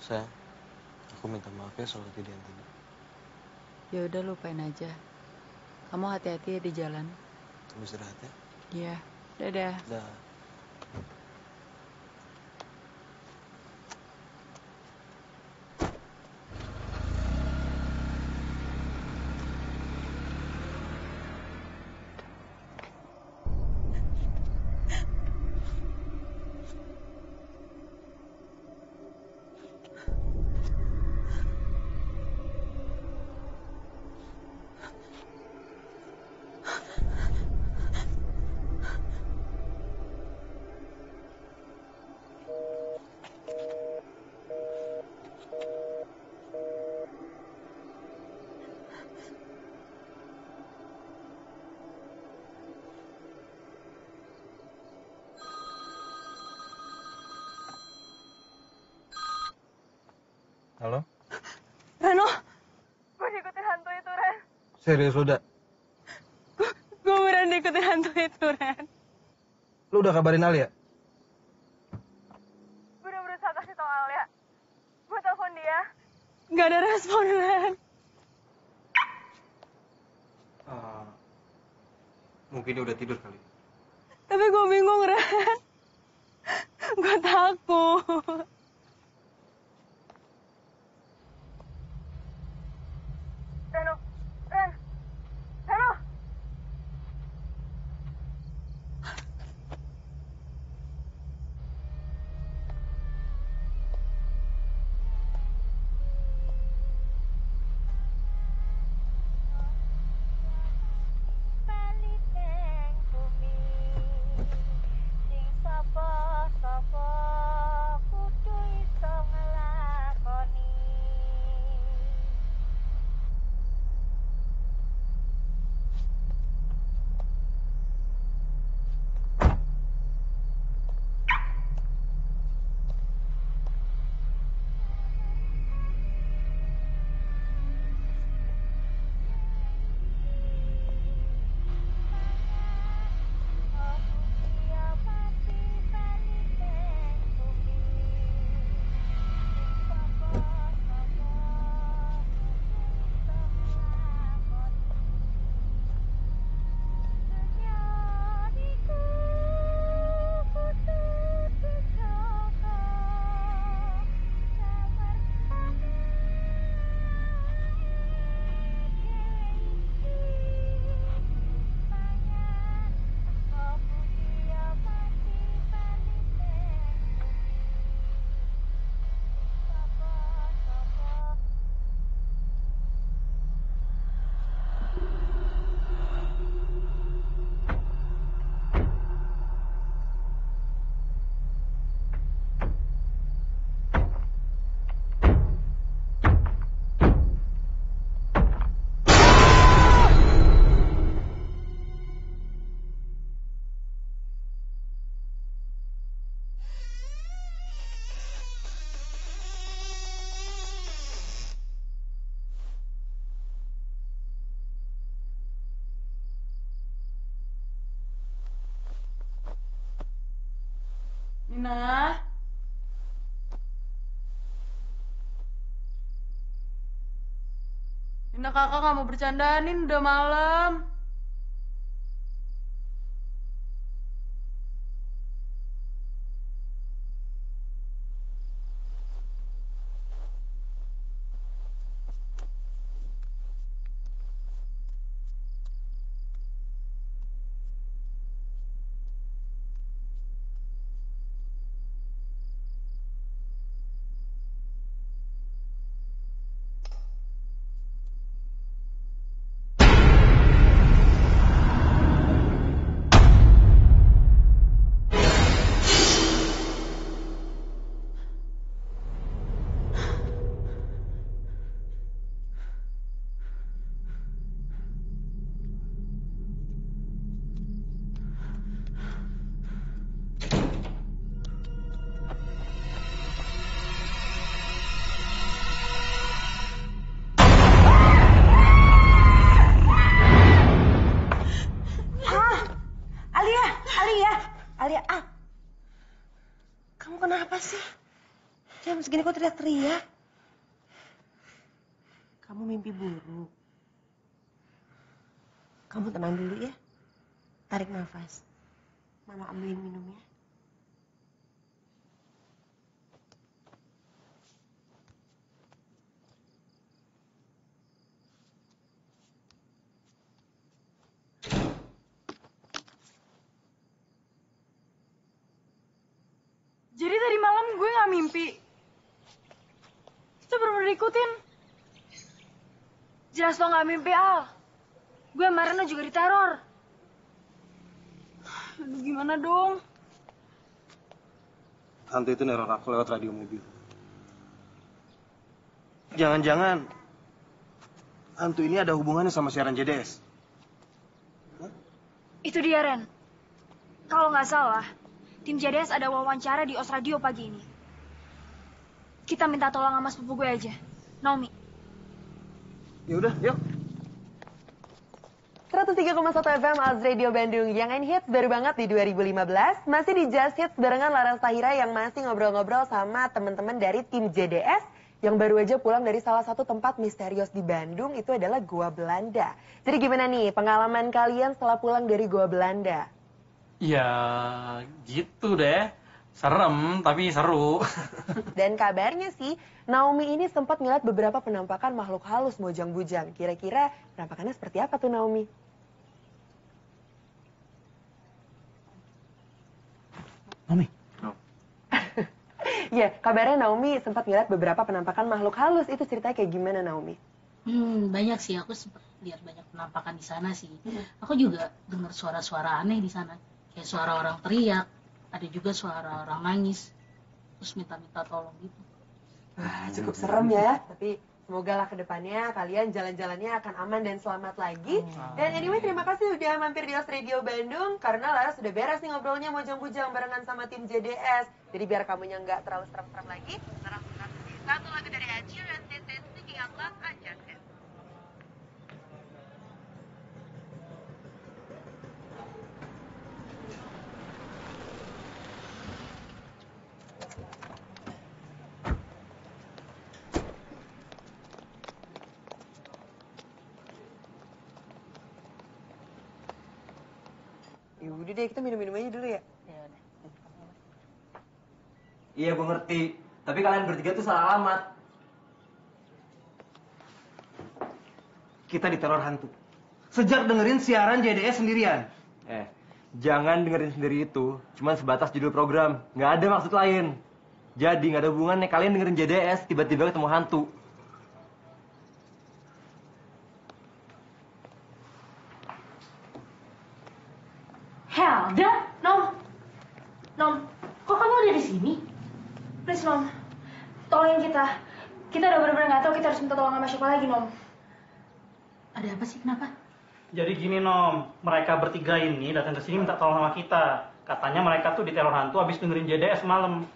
Sayang, aku minta maaf ya soal kejadian tadi. Ya udah lupain aja. Kamu hati-hati ya di jalan. Kamu istirahat ya. Iya. Dadah. Dah. Halo? Reno, gue diikutin hantu itu, Ren. Serius lu udah? Gue beneran diikutin hantu itu, Ren. Lu udah kabarin Alia? Gue udah berusaha kasih tau Alia. Gue telepon dia. Gak ada respon, Ren. Ah, mungkin dia udah tidur kali. Nah, Dina kakak nggak mau bercandain, udah malam. Sih? Jam segini kok teriak-teriak? Kamu mimpi buruk. Kamu tenang dulu ya. Tarik nafas. Mama ambilin minumnya. Jadi tadi malam gue nggak mimpi. Itu bener-bener diikutin. Jelas lo nggak mimpi, Al. Gue kemarin juga diteror. Aduh, gimana dong? Hantu itu neror aku lewat radio mobil. Jangan-jangan hantu ini ada hubungannya sama siaran JDS. Itu dia, Ren. Kalau nggak salah, tim JDS ada wawancara di Os Radio pagi ini. Kita minta tolong sama sepupu gue aja, Naomi. Ya udah, yuk. 103,1 FM Az Radio Bandung yang in hits baru banget di 2015 masih di Just Hits barengan Laras Tahira yang masih ngobrol-ngobrol sama teman-teman dari tim JDS yang baru aja pulang dari salah satu tempat misterius di Bandung itu adalah Gua Belanda. Jadi gimana nih pengalaman kalian setelah pulang dari Gua Belanda? Ya gitu deh. Serem tapi seru. Dan kabarnya sih Naomi ini sempat ngeliat beberapa penampakan makhluk halus mojang-bujang. Kira-kira penampakannya seperti apa tuh Naomi? Naomi. Ya, kabarnya Naomi sempat ngeliat beberapa penampakan makhluk halus. Itu ceritanya kayak gimana Naomi? Hmm, banyak sih. Aku sempat lihat banyak penampakan di sana sih. Aku juga dengar suara-suara aneh di sana. Kayak suara orang teriak, ada juga suara orang nangis. Terus minta-minta tolong gitu. Wah, cukup serem ya. Tapi semoga lah ke depannya kalian jalan-jalannya akan aman dan selamat lagi. Dan anyway, terima kasih udah mampir di Os Radio Bandung. Karena Lara sudah beres nih ngobrolnya mojang-bujang barengan sama tim JDS. Jadi biar kamunya nggak terlalu serem-serem lagi, Lara satu lagu dari Ed Sheeran, This is Speaking Out Loud on Just Hits. Ya kita minum-minum aja dulu ya. Iya, gue ngerti. Tapi kalian bertiga tuh salah alamat. Kita diteror hantu. Sejak dengerin siaran JDS sendirian. Eh, jangan dengerin sendiri itu. Cuman sebatas judul program. Nggak ada maksud lain. Jadi nggak ada hubungannya kalian dengerin JDS tiba-tiba ketemu hantu. Helda, Nom, Nom, kok kamu ada di sini? Please, Nom. Tolongin kita. Kita udah bener-bener nggak tahu kita harus minta tolong sama siapa lagi, Nom. Ada apa sih? Kenapa? Jadi gini Nom, mereka bertiga ini datang ke sini minta tolong sama kita. Katanya mereka tuh diteror hantu habis dengerin JDS malam.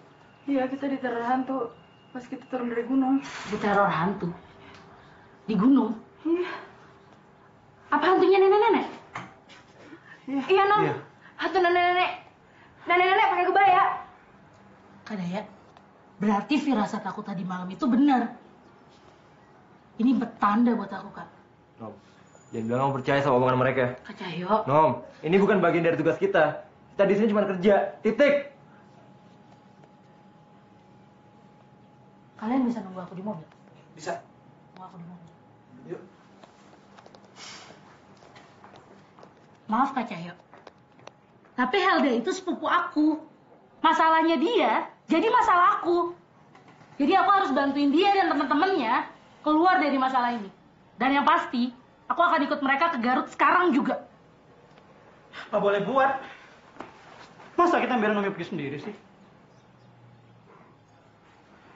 Iya, kita diteror hantu pas kita turun dari gunung. Diteror hantu? Di gunung? Iya. Apa hantunya nenek-nenek? Iya, Nom. Hantu nenek-nenek. Nenek-nenek pakai kebaya. Cahaya, berarti firasat aku tadi malam itu benar. Ini betanda buat aku, Kak. Nom, jangan bilang kamu percaya sama omongan mereka. Cahyo, Nom, ini bukan bagian dari tugas kita. Kita di sini cuma kerja. Titik. kalian bisa nunggu aku di mobil? Bisa. Nunggu aku di mobil. Yuk. Maaf Kak Cahyo. Tapi Helda itu sepupu aku. Masalahnya dia, jadi masalah aku. Jadi aku harus bantuin dia dan teman-temannya keluar dari masalah ini. Dan yang pasti, aku akan ikut mereka ke Garut sekarang juga. Nggak boleh buat. Masa kita biarin Nomi pergi sendiri sih?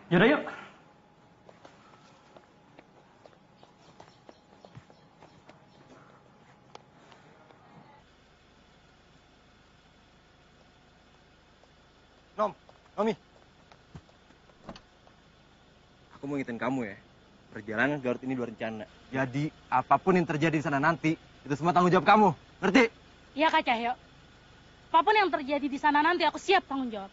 Yaudah yuk. Nom, Nomi. Aku mau ngingetin kamu ya. Perjalanan Garut ini dua rencana. Jadi, apa pun yang terjadi di sana nanti, itu semua tanggung jawab kamu. Ngerti? Iya Kak Cahyo. Apa pun yang terjadi di sana nanti aku siap tanggung jawab.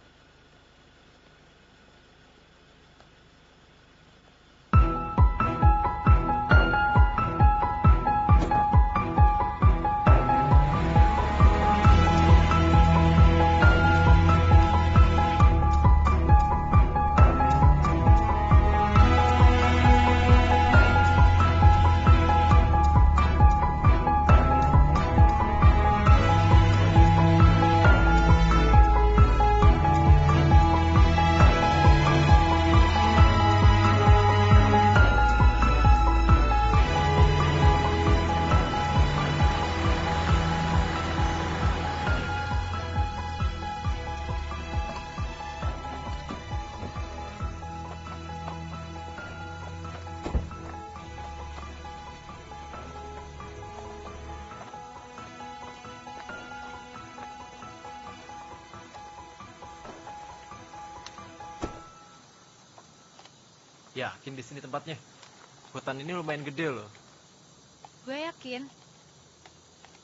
Di sini tempatnya. Hutan ini lumayan gede loh. Gue yakin.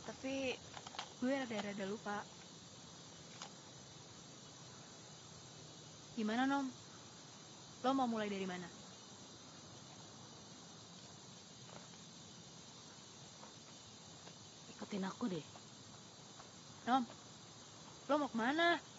Tapi gue rada-rada lupa. Gimana, Nom? Lo mau mulai dari mana? Ikutin aku deh. Nom, lo mau ke mana?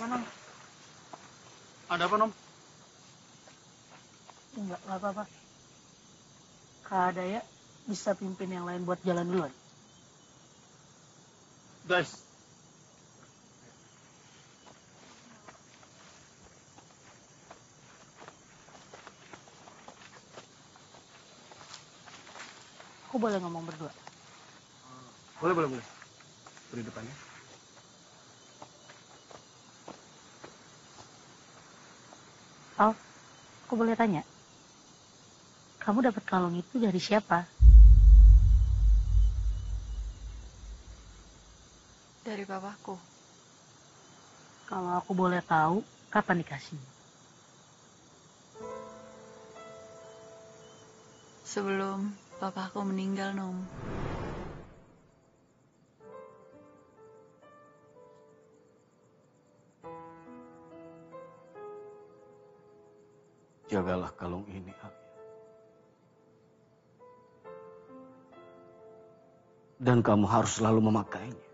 Apa-apa, Nom? Ada apa, Nom? Enggak, enggak apa-apa. Kak Daya bisa pimpin yang lain buat jalan duluan. Guys, Aku boleh ngomong berdua. Boleh, boleh, boleh. Beri depannya. Aku boleh tanya? Kamu dapat kalung itu dari siapa? Dari papaku. Kalau aku boleh tahu, kapan dikasih? Sebelum papaku meninggal, Nom. Jagalah kalung ini, Alia. Dan kamu harus selalu memakainya.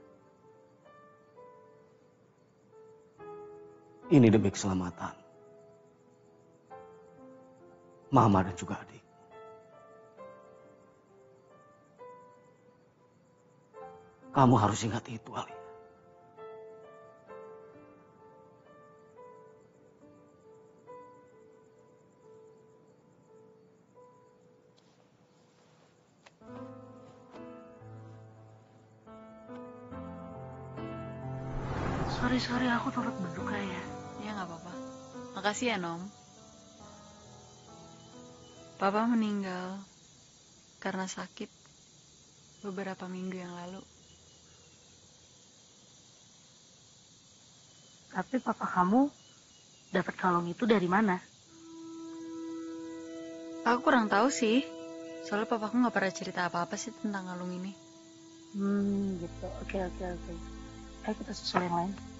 Ini demi keselamatan. Mama dan juga adik. Kamu harus ingat itu, Alia. Aku turut berduka ya. Ya nggak apa-apa. Makasih ya, Nom. Papa meninggal karena sakit beberapa minggu yang lalu. Tapi papa kamu dapat kalung itu dari mana? Aku kurang tahu sih. Soalnya papaku nggak pernah cerita apa-apa sih tentang kalung ini. Hmm, gitu. Oke, oke, oke. Ayo kita susul yang lain.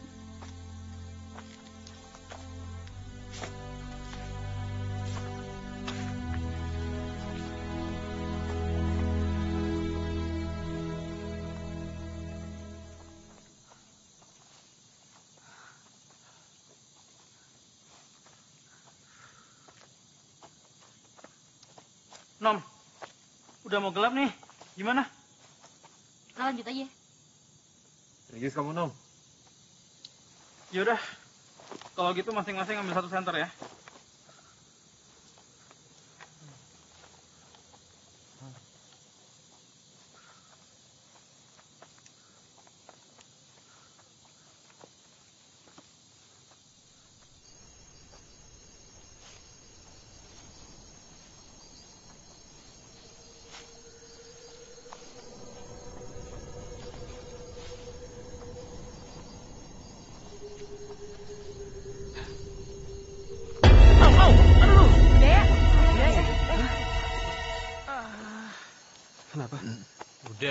Udah mau gelap nih. Gimana? Kita lanjut aja. Serius kamu, Nom? Yaudah, kalau gitu masing-masing ambil satu senter ya.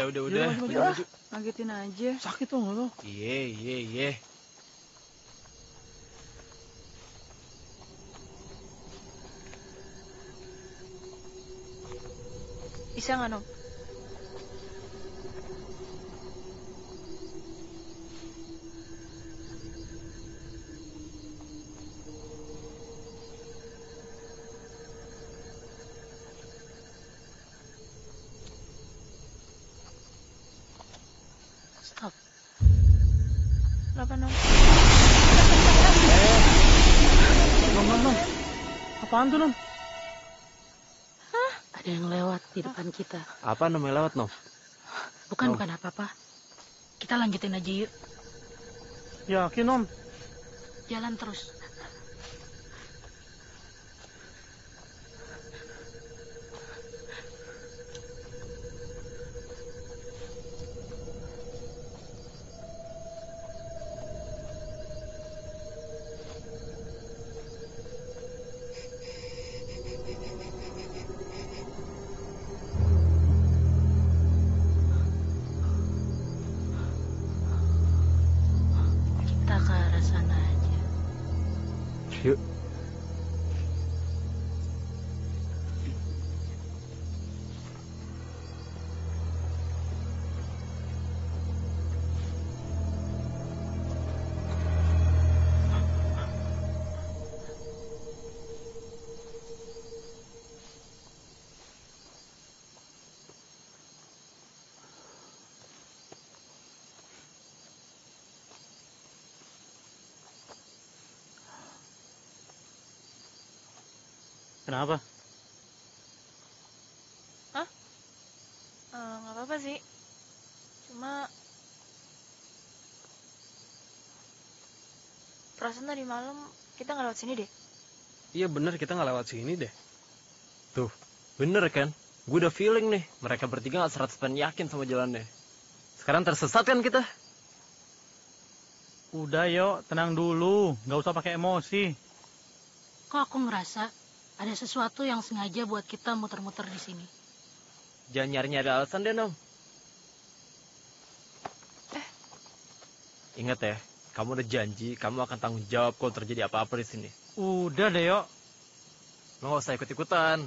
Udah, udah, Yaudah, udah. maju, maju, ah. Ngagetin aja. Sakit tuh lo. Iya, iya, iya. Bisa nggak, Nom? Nom, nom. Apaan tuh, nom? Ada yang lewat di depan kita. Apa namanya lewat, Nom? Bukan, bukan apa-apa. Kita lanjutin aja yuk. Yakin, nom? Jalan terus. Kenapa? Hah? Eh, Nggak apa-apa sih. Cuma... Perasaan tadi malam kita nggak lewat sini deh. Iya bener, kita nggak lewat sini deh. Tuh, bener kan? Gue udah feeling nih, mereka bertiga nggak 100% yakin sama jalannya. Sekarang tersesat kan kita? Udah, yuk. Tenang dulu. Nggak usah pakai emosi. Kok aku ngerasa ada sesuatu yang sengaja buat kita muter-muter di sini. Jangan nyari-nyari alasan deh, Nom. Eh. Ingat ya, kamu udah janji kamu akan tanggung jawab kalau terjadi apa-apa di sini. Udah deh, yuk. Lo nggak usah ikut-ikutan.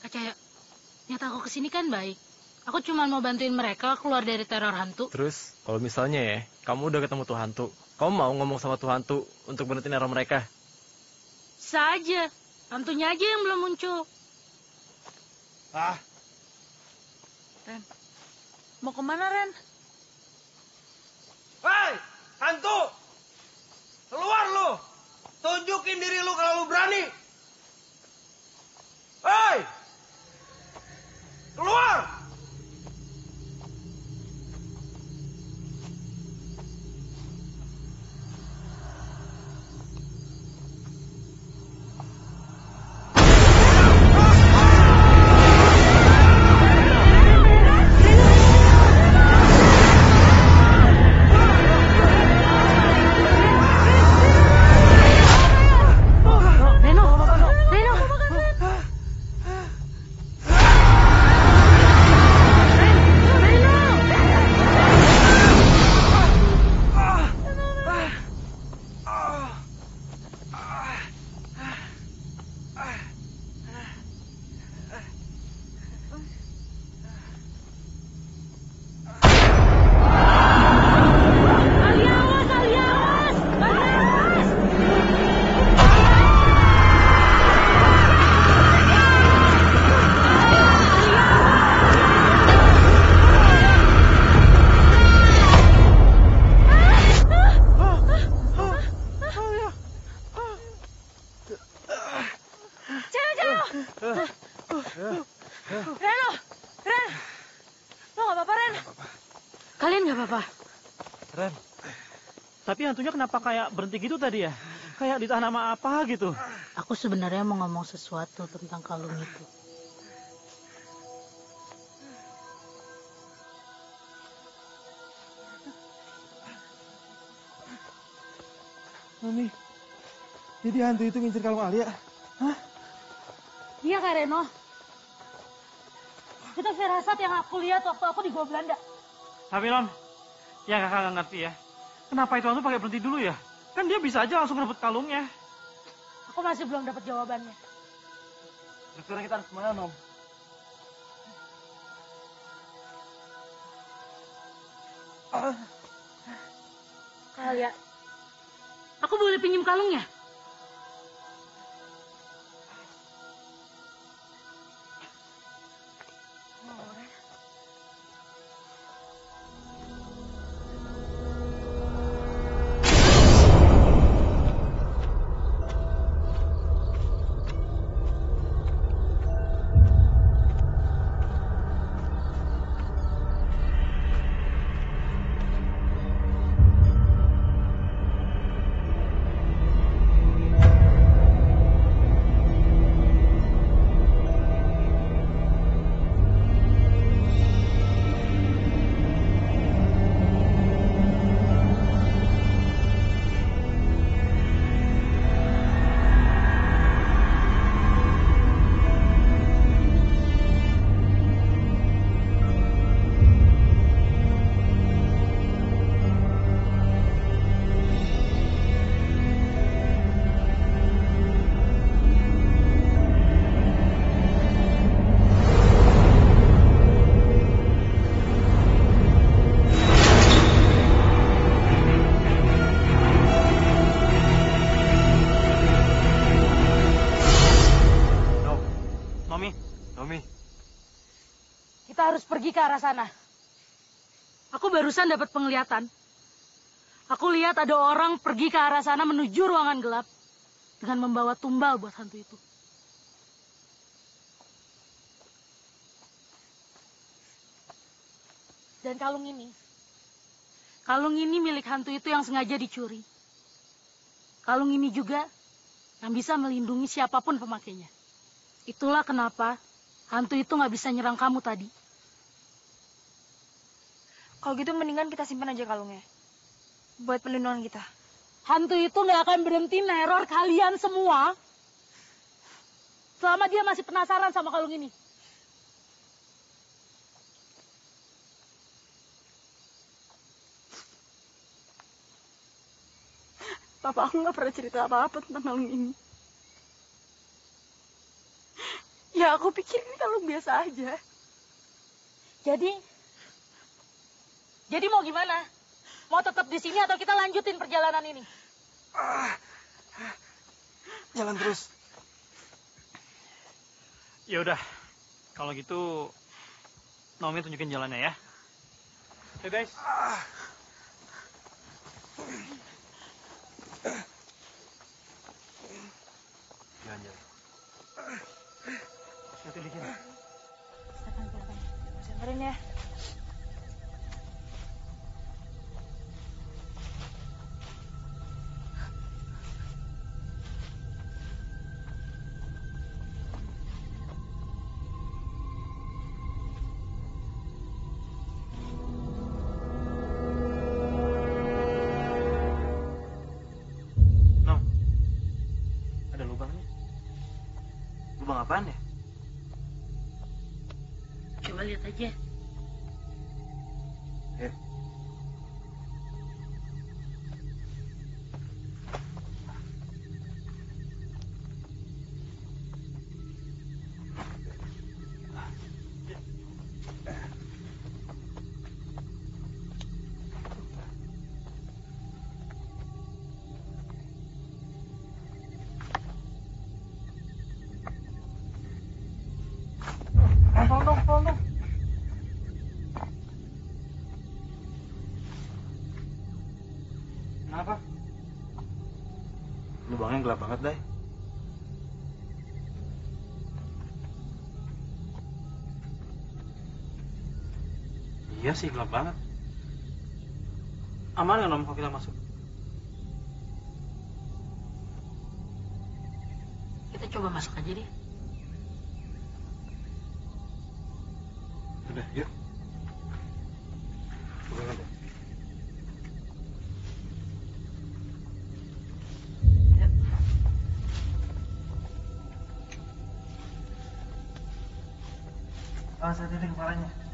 Kak Cahaya, nyata aku ke sini kan baik. Aku cuma mau bantuin mereka keluar dari teror hantu. Terus, kalau misalnya ya, kamu udah ketemu tuh hantu, kamu mau ngomong sama tuh hantu untuk berhenti neror mereka? Bisa aja. Hantunya aja yang belum muncul. Ah, Ren, mau ke mana Ren? Hei, hantu! Keluar lu! Tunjukin diri lu kalau lu berani! Hei! Keluar! Tapi hantunya kenapa kayak berhenti gitu tadi ya? Kayak ditahan sama apa gitu? Aku sebenarnya mau ngomong sesuatu tentang kalung itu. Mami, jadi hantu itu ngincer kalung Alia? Hah? Iya Kak Reno. Itu firasat yang aku lihat waktu aku di Gua Belanda. Tapi Lon, yang kakak nggak ngerti ya. Kenapa itu hantu pakai berhenti dulu ya? Kan dia bisa aja langsung rebut kalungnya. Aku masih belum dapat jawabannya. Terus sekarang kita harus ke mana, Nom? Kalian, aku boleh pinjam kalungnya? Pergi ke arah sana. Aku barusan dapat penglihatan. Aku lihat ada orang pergi ke arah sana menuju ruangan gelap dengan membawa tumbal buat hantu itu. Dan kalung ini, kalung ini milik hantu itu yang sengaja dicuri. Kalung ini juga yang bisa melindungi siapa pun pemakainya. Itulah kenapa hantu itu nggak bisa nyerang kamu tadi. Kalau gitu mendingan kita simpan aja kalungnya. Buat perlindungan kita. Hantu itu nggak akan berhenti neror kalian semua. Selama dia masih penasaran sama kalung ini. Papa aku nggak pernah cerita apa-apa tentang kalung ini. Ya aku pikir ini kalung biasa aja. Jadi, jadi mau gimana? Mau tetap di sini atau kita lanjutin perjalanan ini? jalan terus. Ya udah, kalau gitu Naomi tunjukin jalannya ya. Oke guys. Jalan jalan. Hati dikit. Samperin ya. yang gelap banget deh iya sih gelap banget. Aman nggak nomor kalau kita masuk? Kita coba masuk aja deh. Udah yuk. vas a tener kepalanya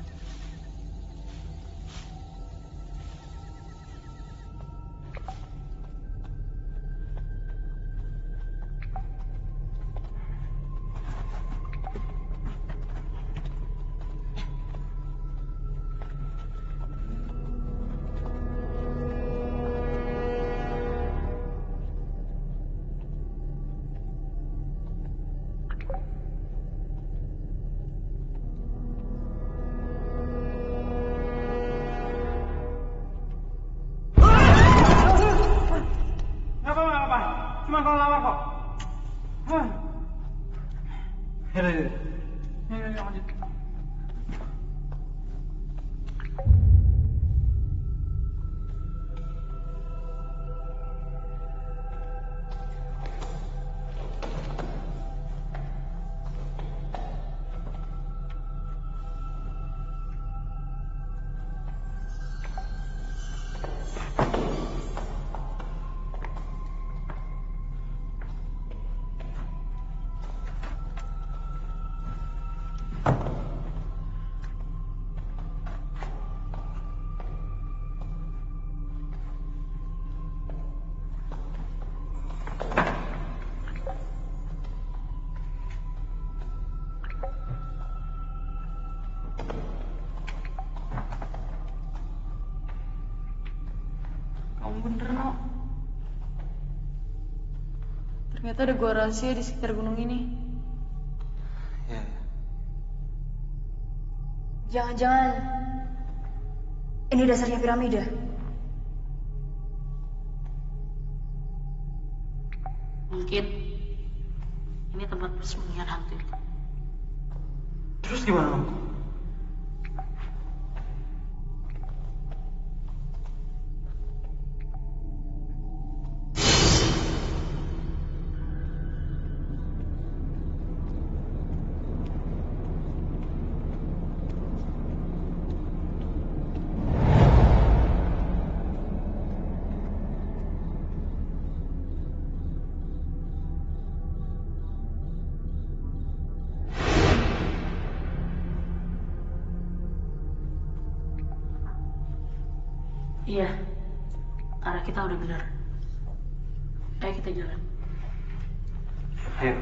Ternyata ada gua rahasia di sekitar gunung ini. Ya, Jangan-jangan ini dasarnya piramida. Iya, arah kita udah benar. Ayo kita jalan. Ayo.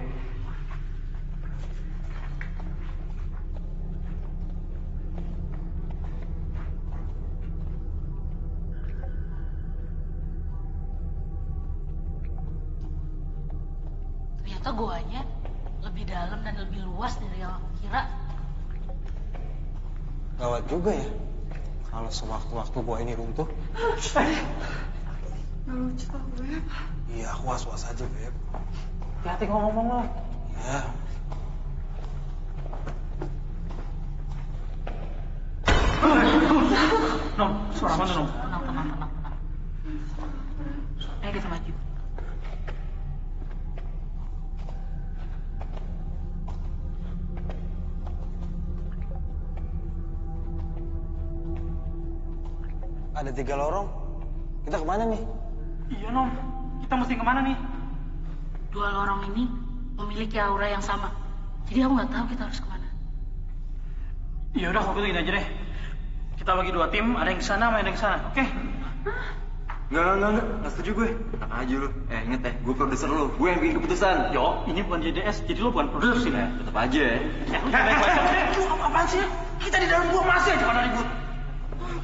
Ternyata goanya lebih dalam dan lebih luas dari yang aku kira. Gawat juga ya. Kalau sewaktu-waktu gua ini runtuh. Gak lucu tau, Beb. Iya, aku was-was aja, Beb. Hati-hati kalau ngomong lo. Ya. Nom, suara mana, Nom? Tenang, tenang, tenang. Ayo kita maju. Ada tiga lorong. Kita ke mana nih? Iya, Nom. Kita mesti ke mana nih? Dua lorong ini memiliki aura yang sama. Jadi aku nggak tahu kita harus ke mana. Ya udah, kalau gitu gini aja deh. Kita bagi dua tim, ada yang ke sana, ada yang ke sana. Oke? Enggak, enggak, enggak, enggak. Enggak setuju gue. Enak aja lu. Eh, inget ya, gue produser lu. Gue yang bikin keputusan. Yo, ini bukan JDS, jadi lo bukan produser sini. Eh, tetep aja ya. Ya, lu jangan baik-baik aja. Lu apa-apaan sih? Kita di dalam gua masih aja pada ribut.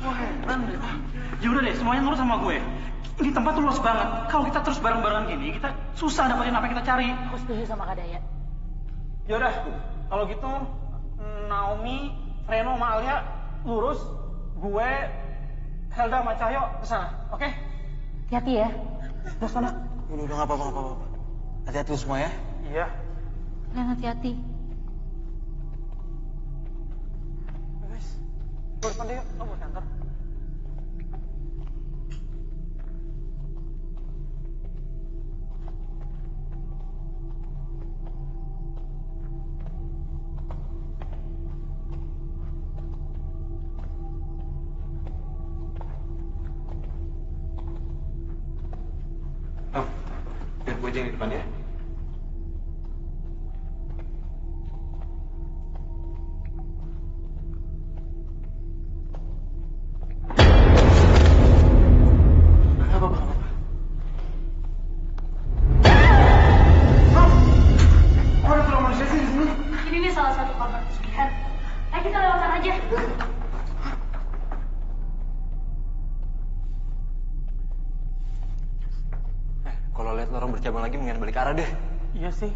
Wah, heran deh. Ya udah deh, semuanya nurut sama gue. Ini tempat tuh luas banget. Kalau kita terus bareng-bareng gini, kita susah dapetin apa yang kita cari. Aku setuju sama Kak Daya. Ya udah, kalau gitu Naomi, Reno, sama Alia lurus, gue, Helda, sama Cahyo ke sana. Oke? Hati-hati ya. Terus sana. Udah, udah, apa-apa, apa-apa. Hati-hati semua ya. Iya. Kalian hati-hati. Guys, gue depan deh yuk. Lo mau kantor. Balik arah deh. Iya sih.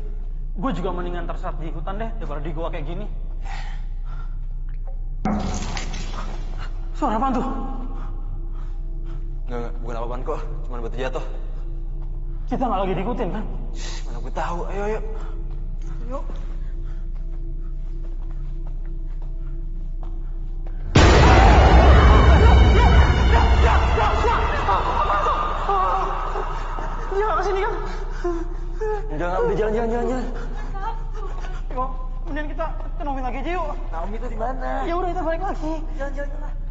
Gue juga mendingan tersesat di hutan deh daripada di gua kayak gini. Suara apa tuh? Enggak, enggak, bukan apa-apaan kok. Cuma batu jatuh. Kita nggak lagi diikutin kan? Mana gue tahu. Ayo, ayo. Yuk. Dia nggak ke sini kan? Jangan, udah jalan, jalan, jalan. Yuk, kemudian kita ke Naomi lagi aja yuk. Naomi itu di mana? Ya udah kita balik lagi. Jalan, jalan, jalan.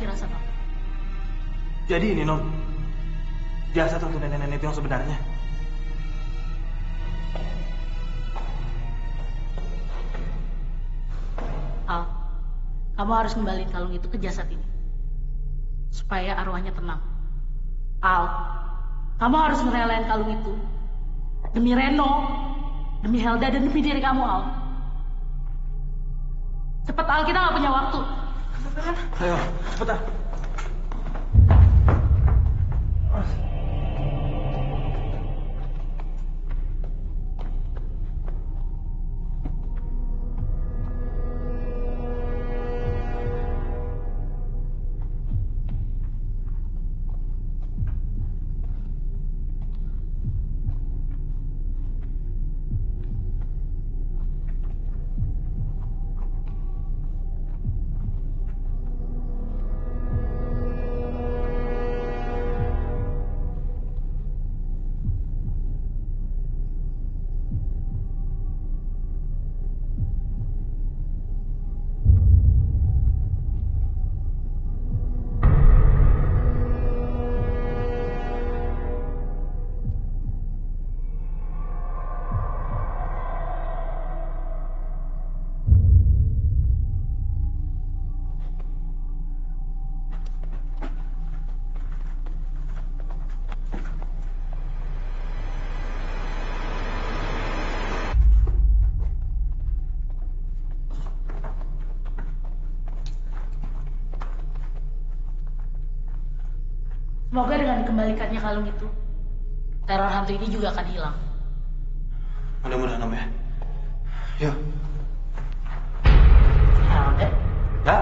Firasat aku. Jadi ini non, jasad untuk nenek-nenek itu yang sebenarnya. Al, kamu harus kembaliin kalung itu ke jasad ini. Supaya arwahnya tenang. Al, kamu harus ngerelain kalung itu. Demi Reno, demi Helda, dan demi diri kamu, Al. Cepet, Al, kita nggak punya waktu. Ayo, cepetan. Semoga dengan dikembalikannya kalung itu, teror hantu ini juga akan hilang. Mudah-mudahan om ya. Yuk. Helga, Ya.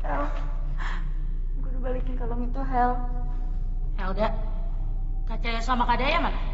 Hel, gue udah balikin kalung itu, Hel. Helga, kaca sama Kadaya mana?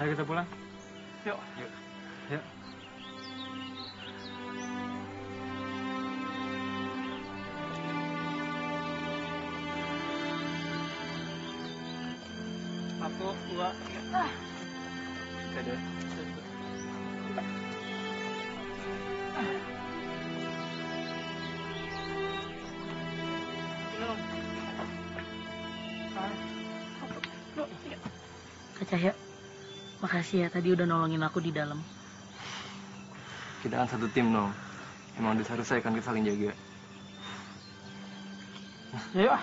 Ayo kita pulang. Yuk. Yuk. Yuk. Satu, dua, tiga. Ah. Makasih ya tadi udah nolongin aku di dalam. Kita kan satu tim, no. Emang udah seharusnya kan kita saling jaga. Ayo.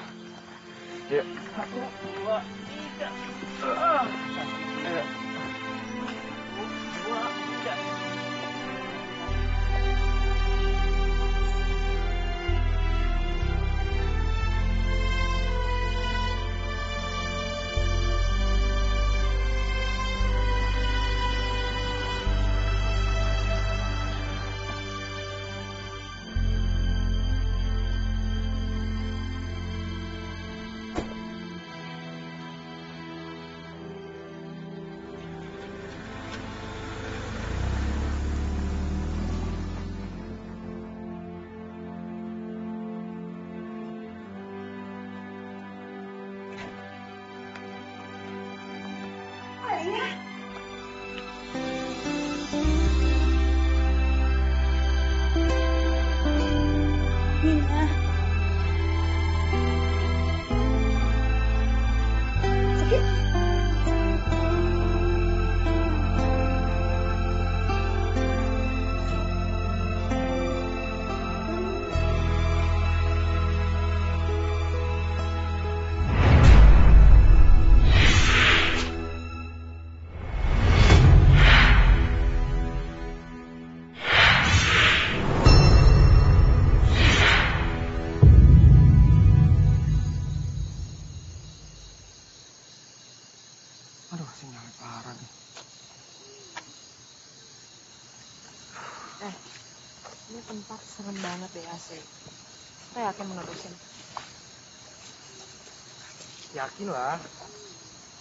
Yuk. Satu, dua, tiga. Ah. Ayo. Deh AC. Kita yakin menerusin. Yakin lah.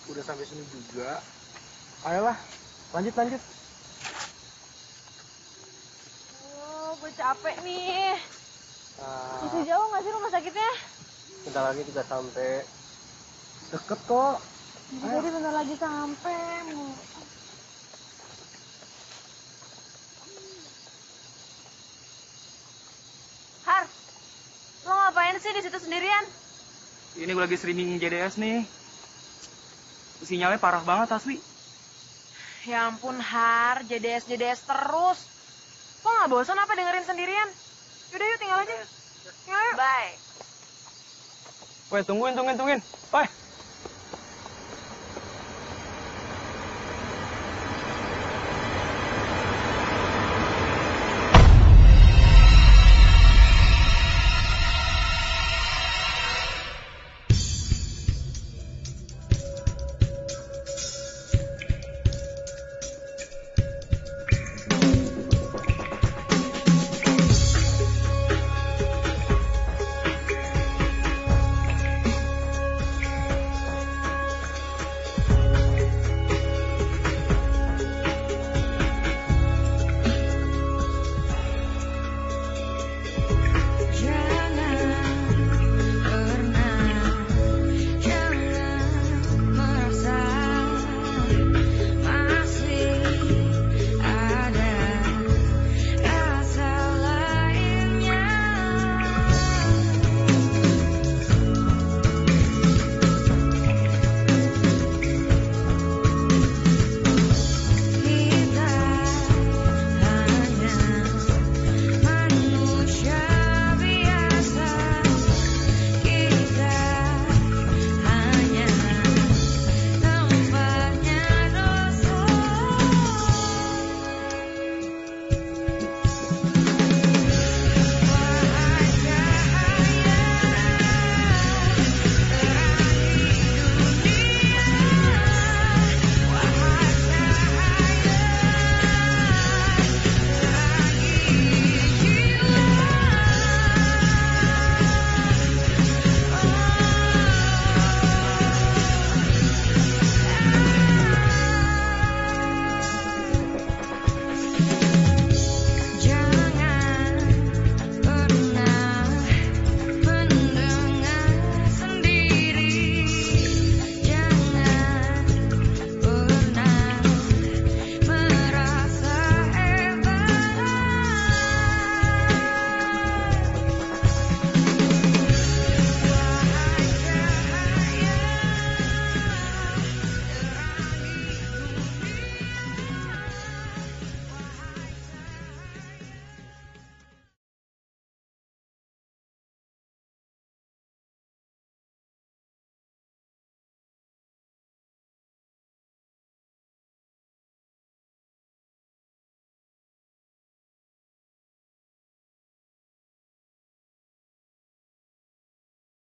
Udah sampai sini juga. Ayolah, lanjut lanjut. Oh, gue capek nih. Ah, Masih jauh nggak sih rumah sakitnya? bentar lagi juga sampai. Deket kok. Jadi bentar lagi sampai. Har, lo ngapain sih di situ sendirian? Ini gue lagi streaming JDS nih. Sinyalnya parah banget asli. Ya ampun Har, JDS JDS terus. Lo nggak bosan apa dengerin sendirian? Yaudah yuk tinggal aja. Tinggal yuk. Bye. Weh, tungguin, tungguin, tungguin. Weh,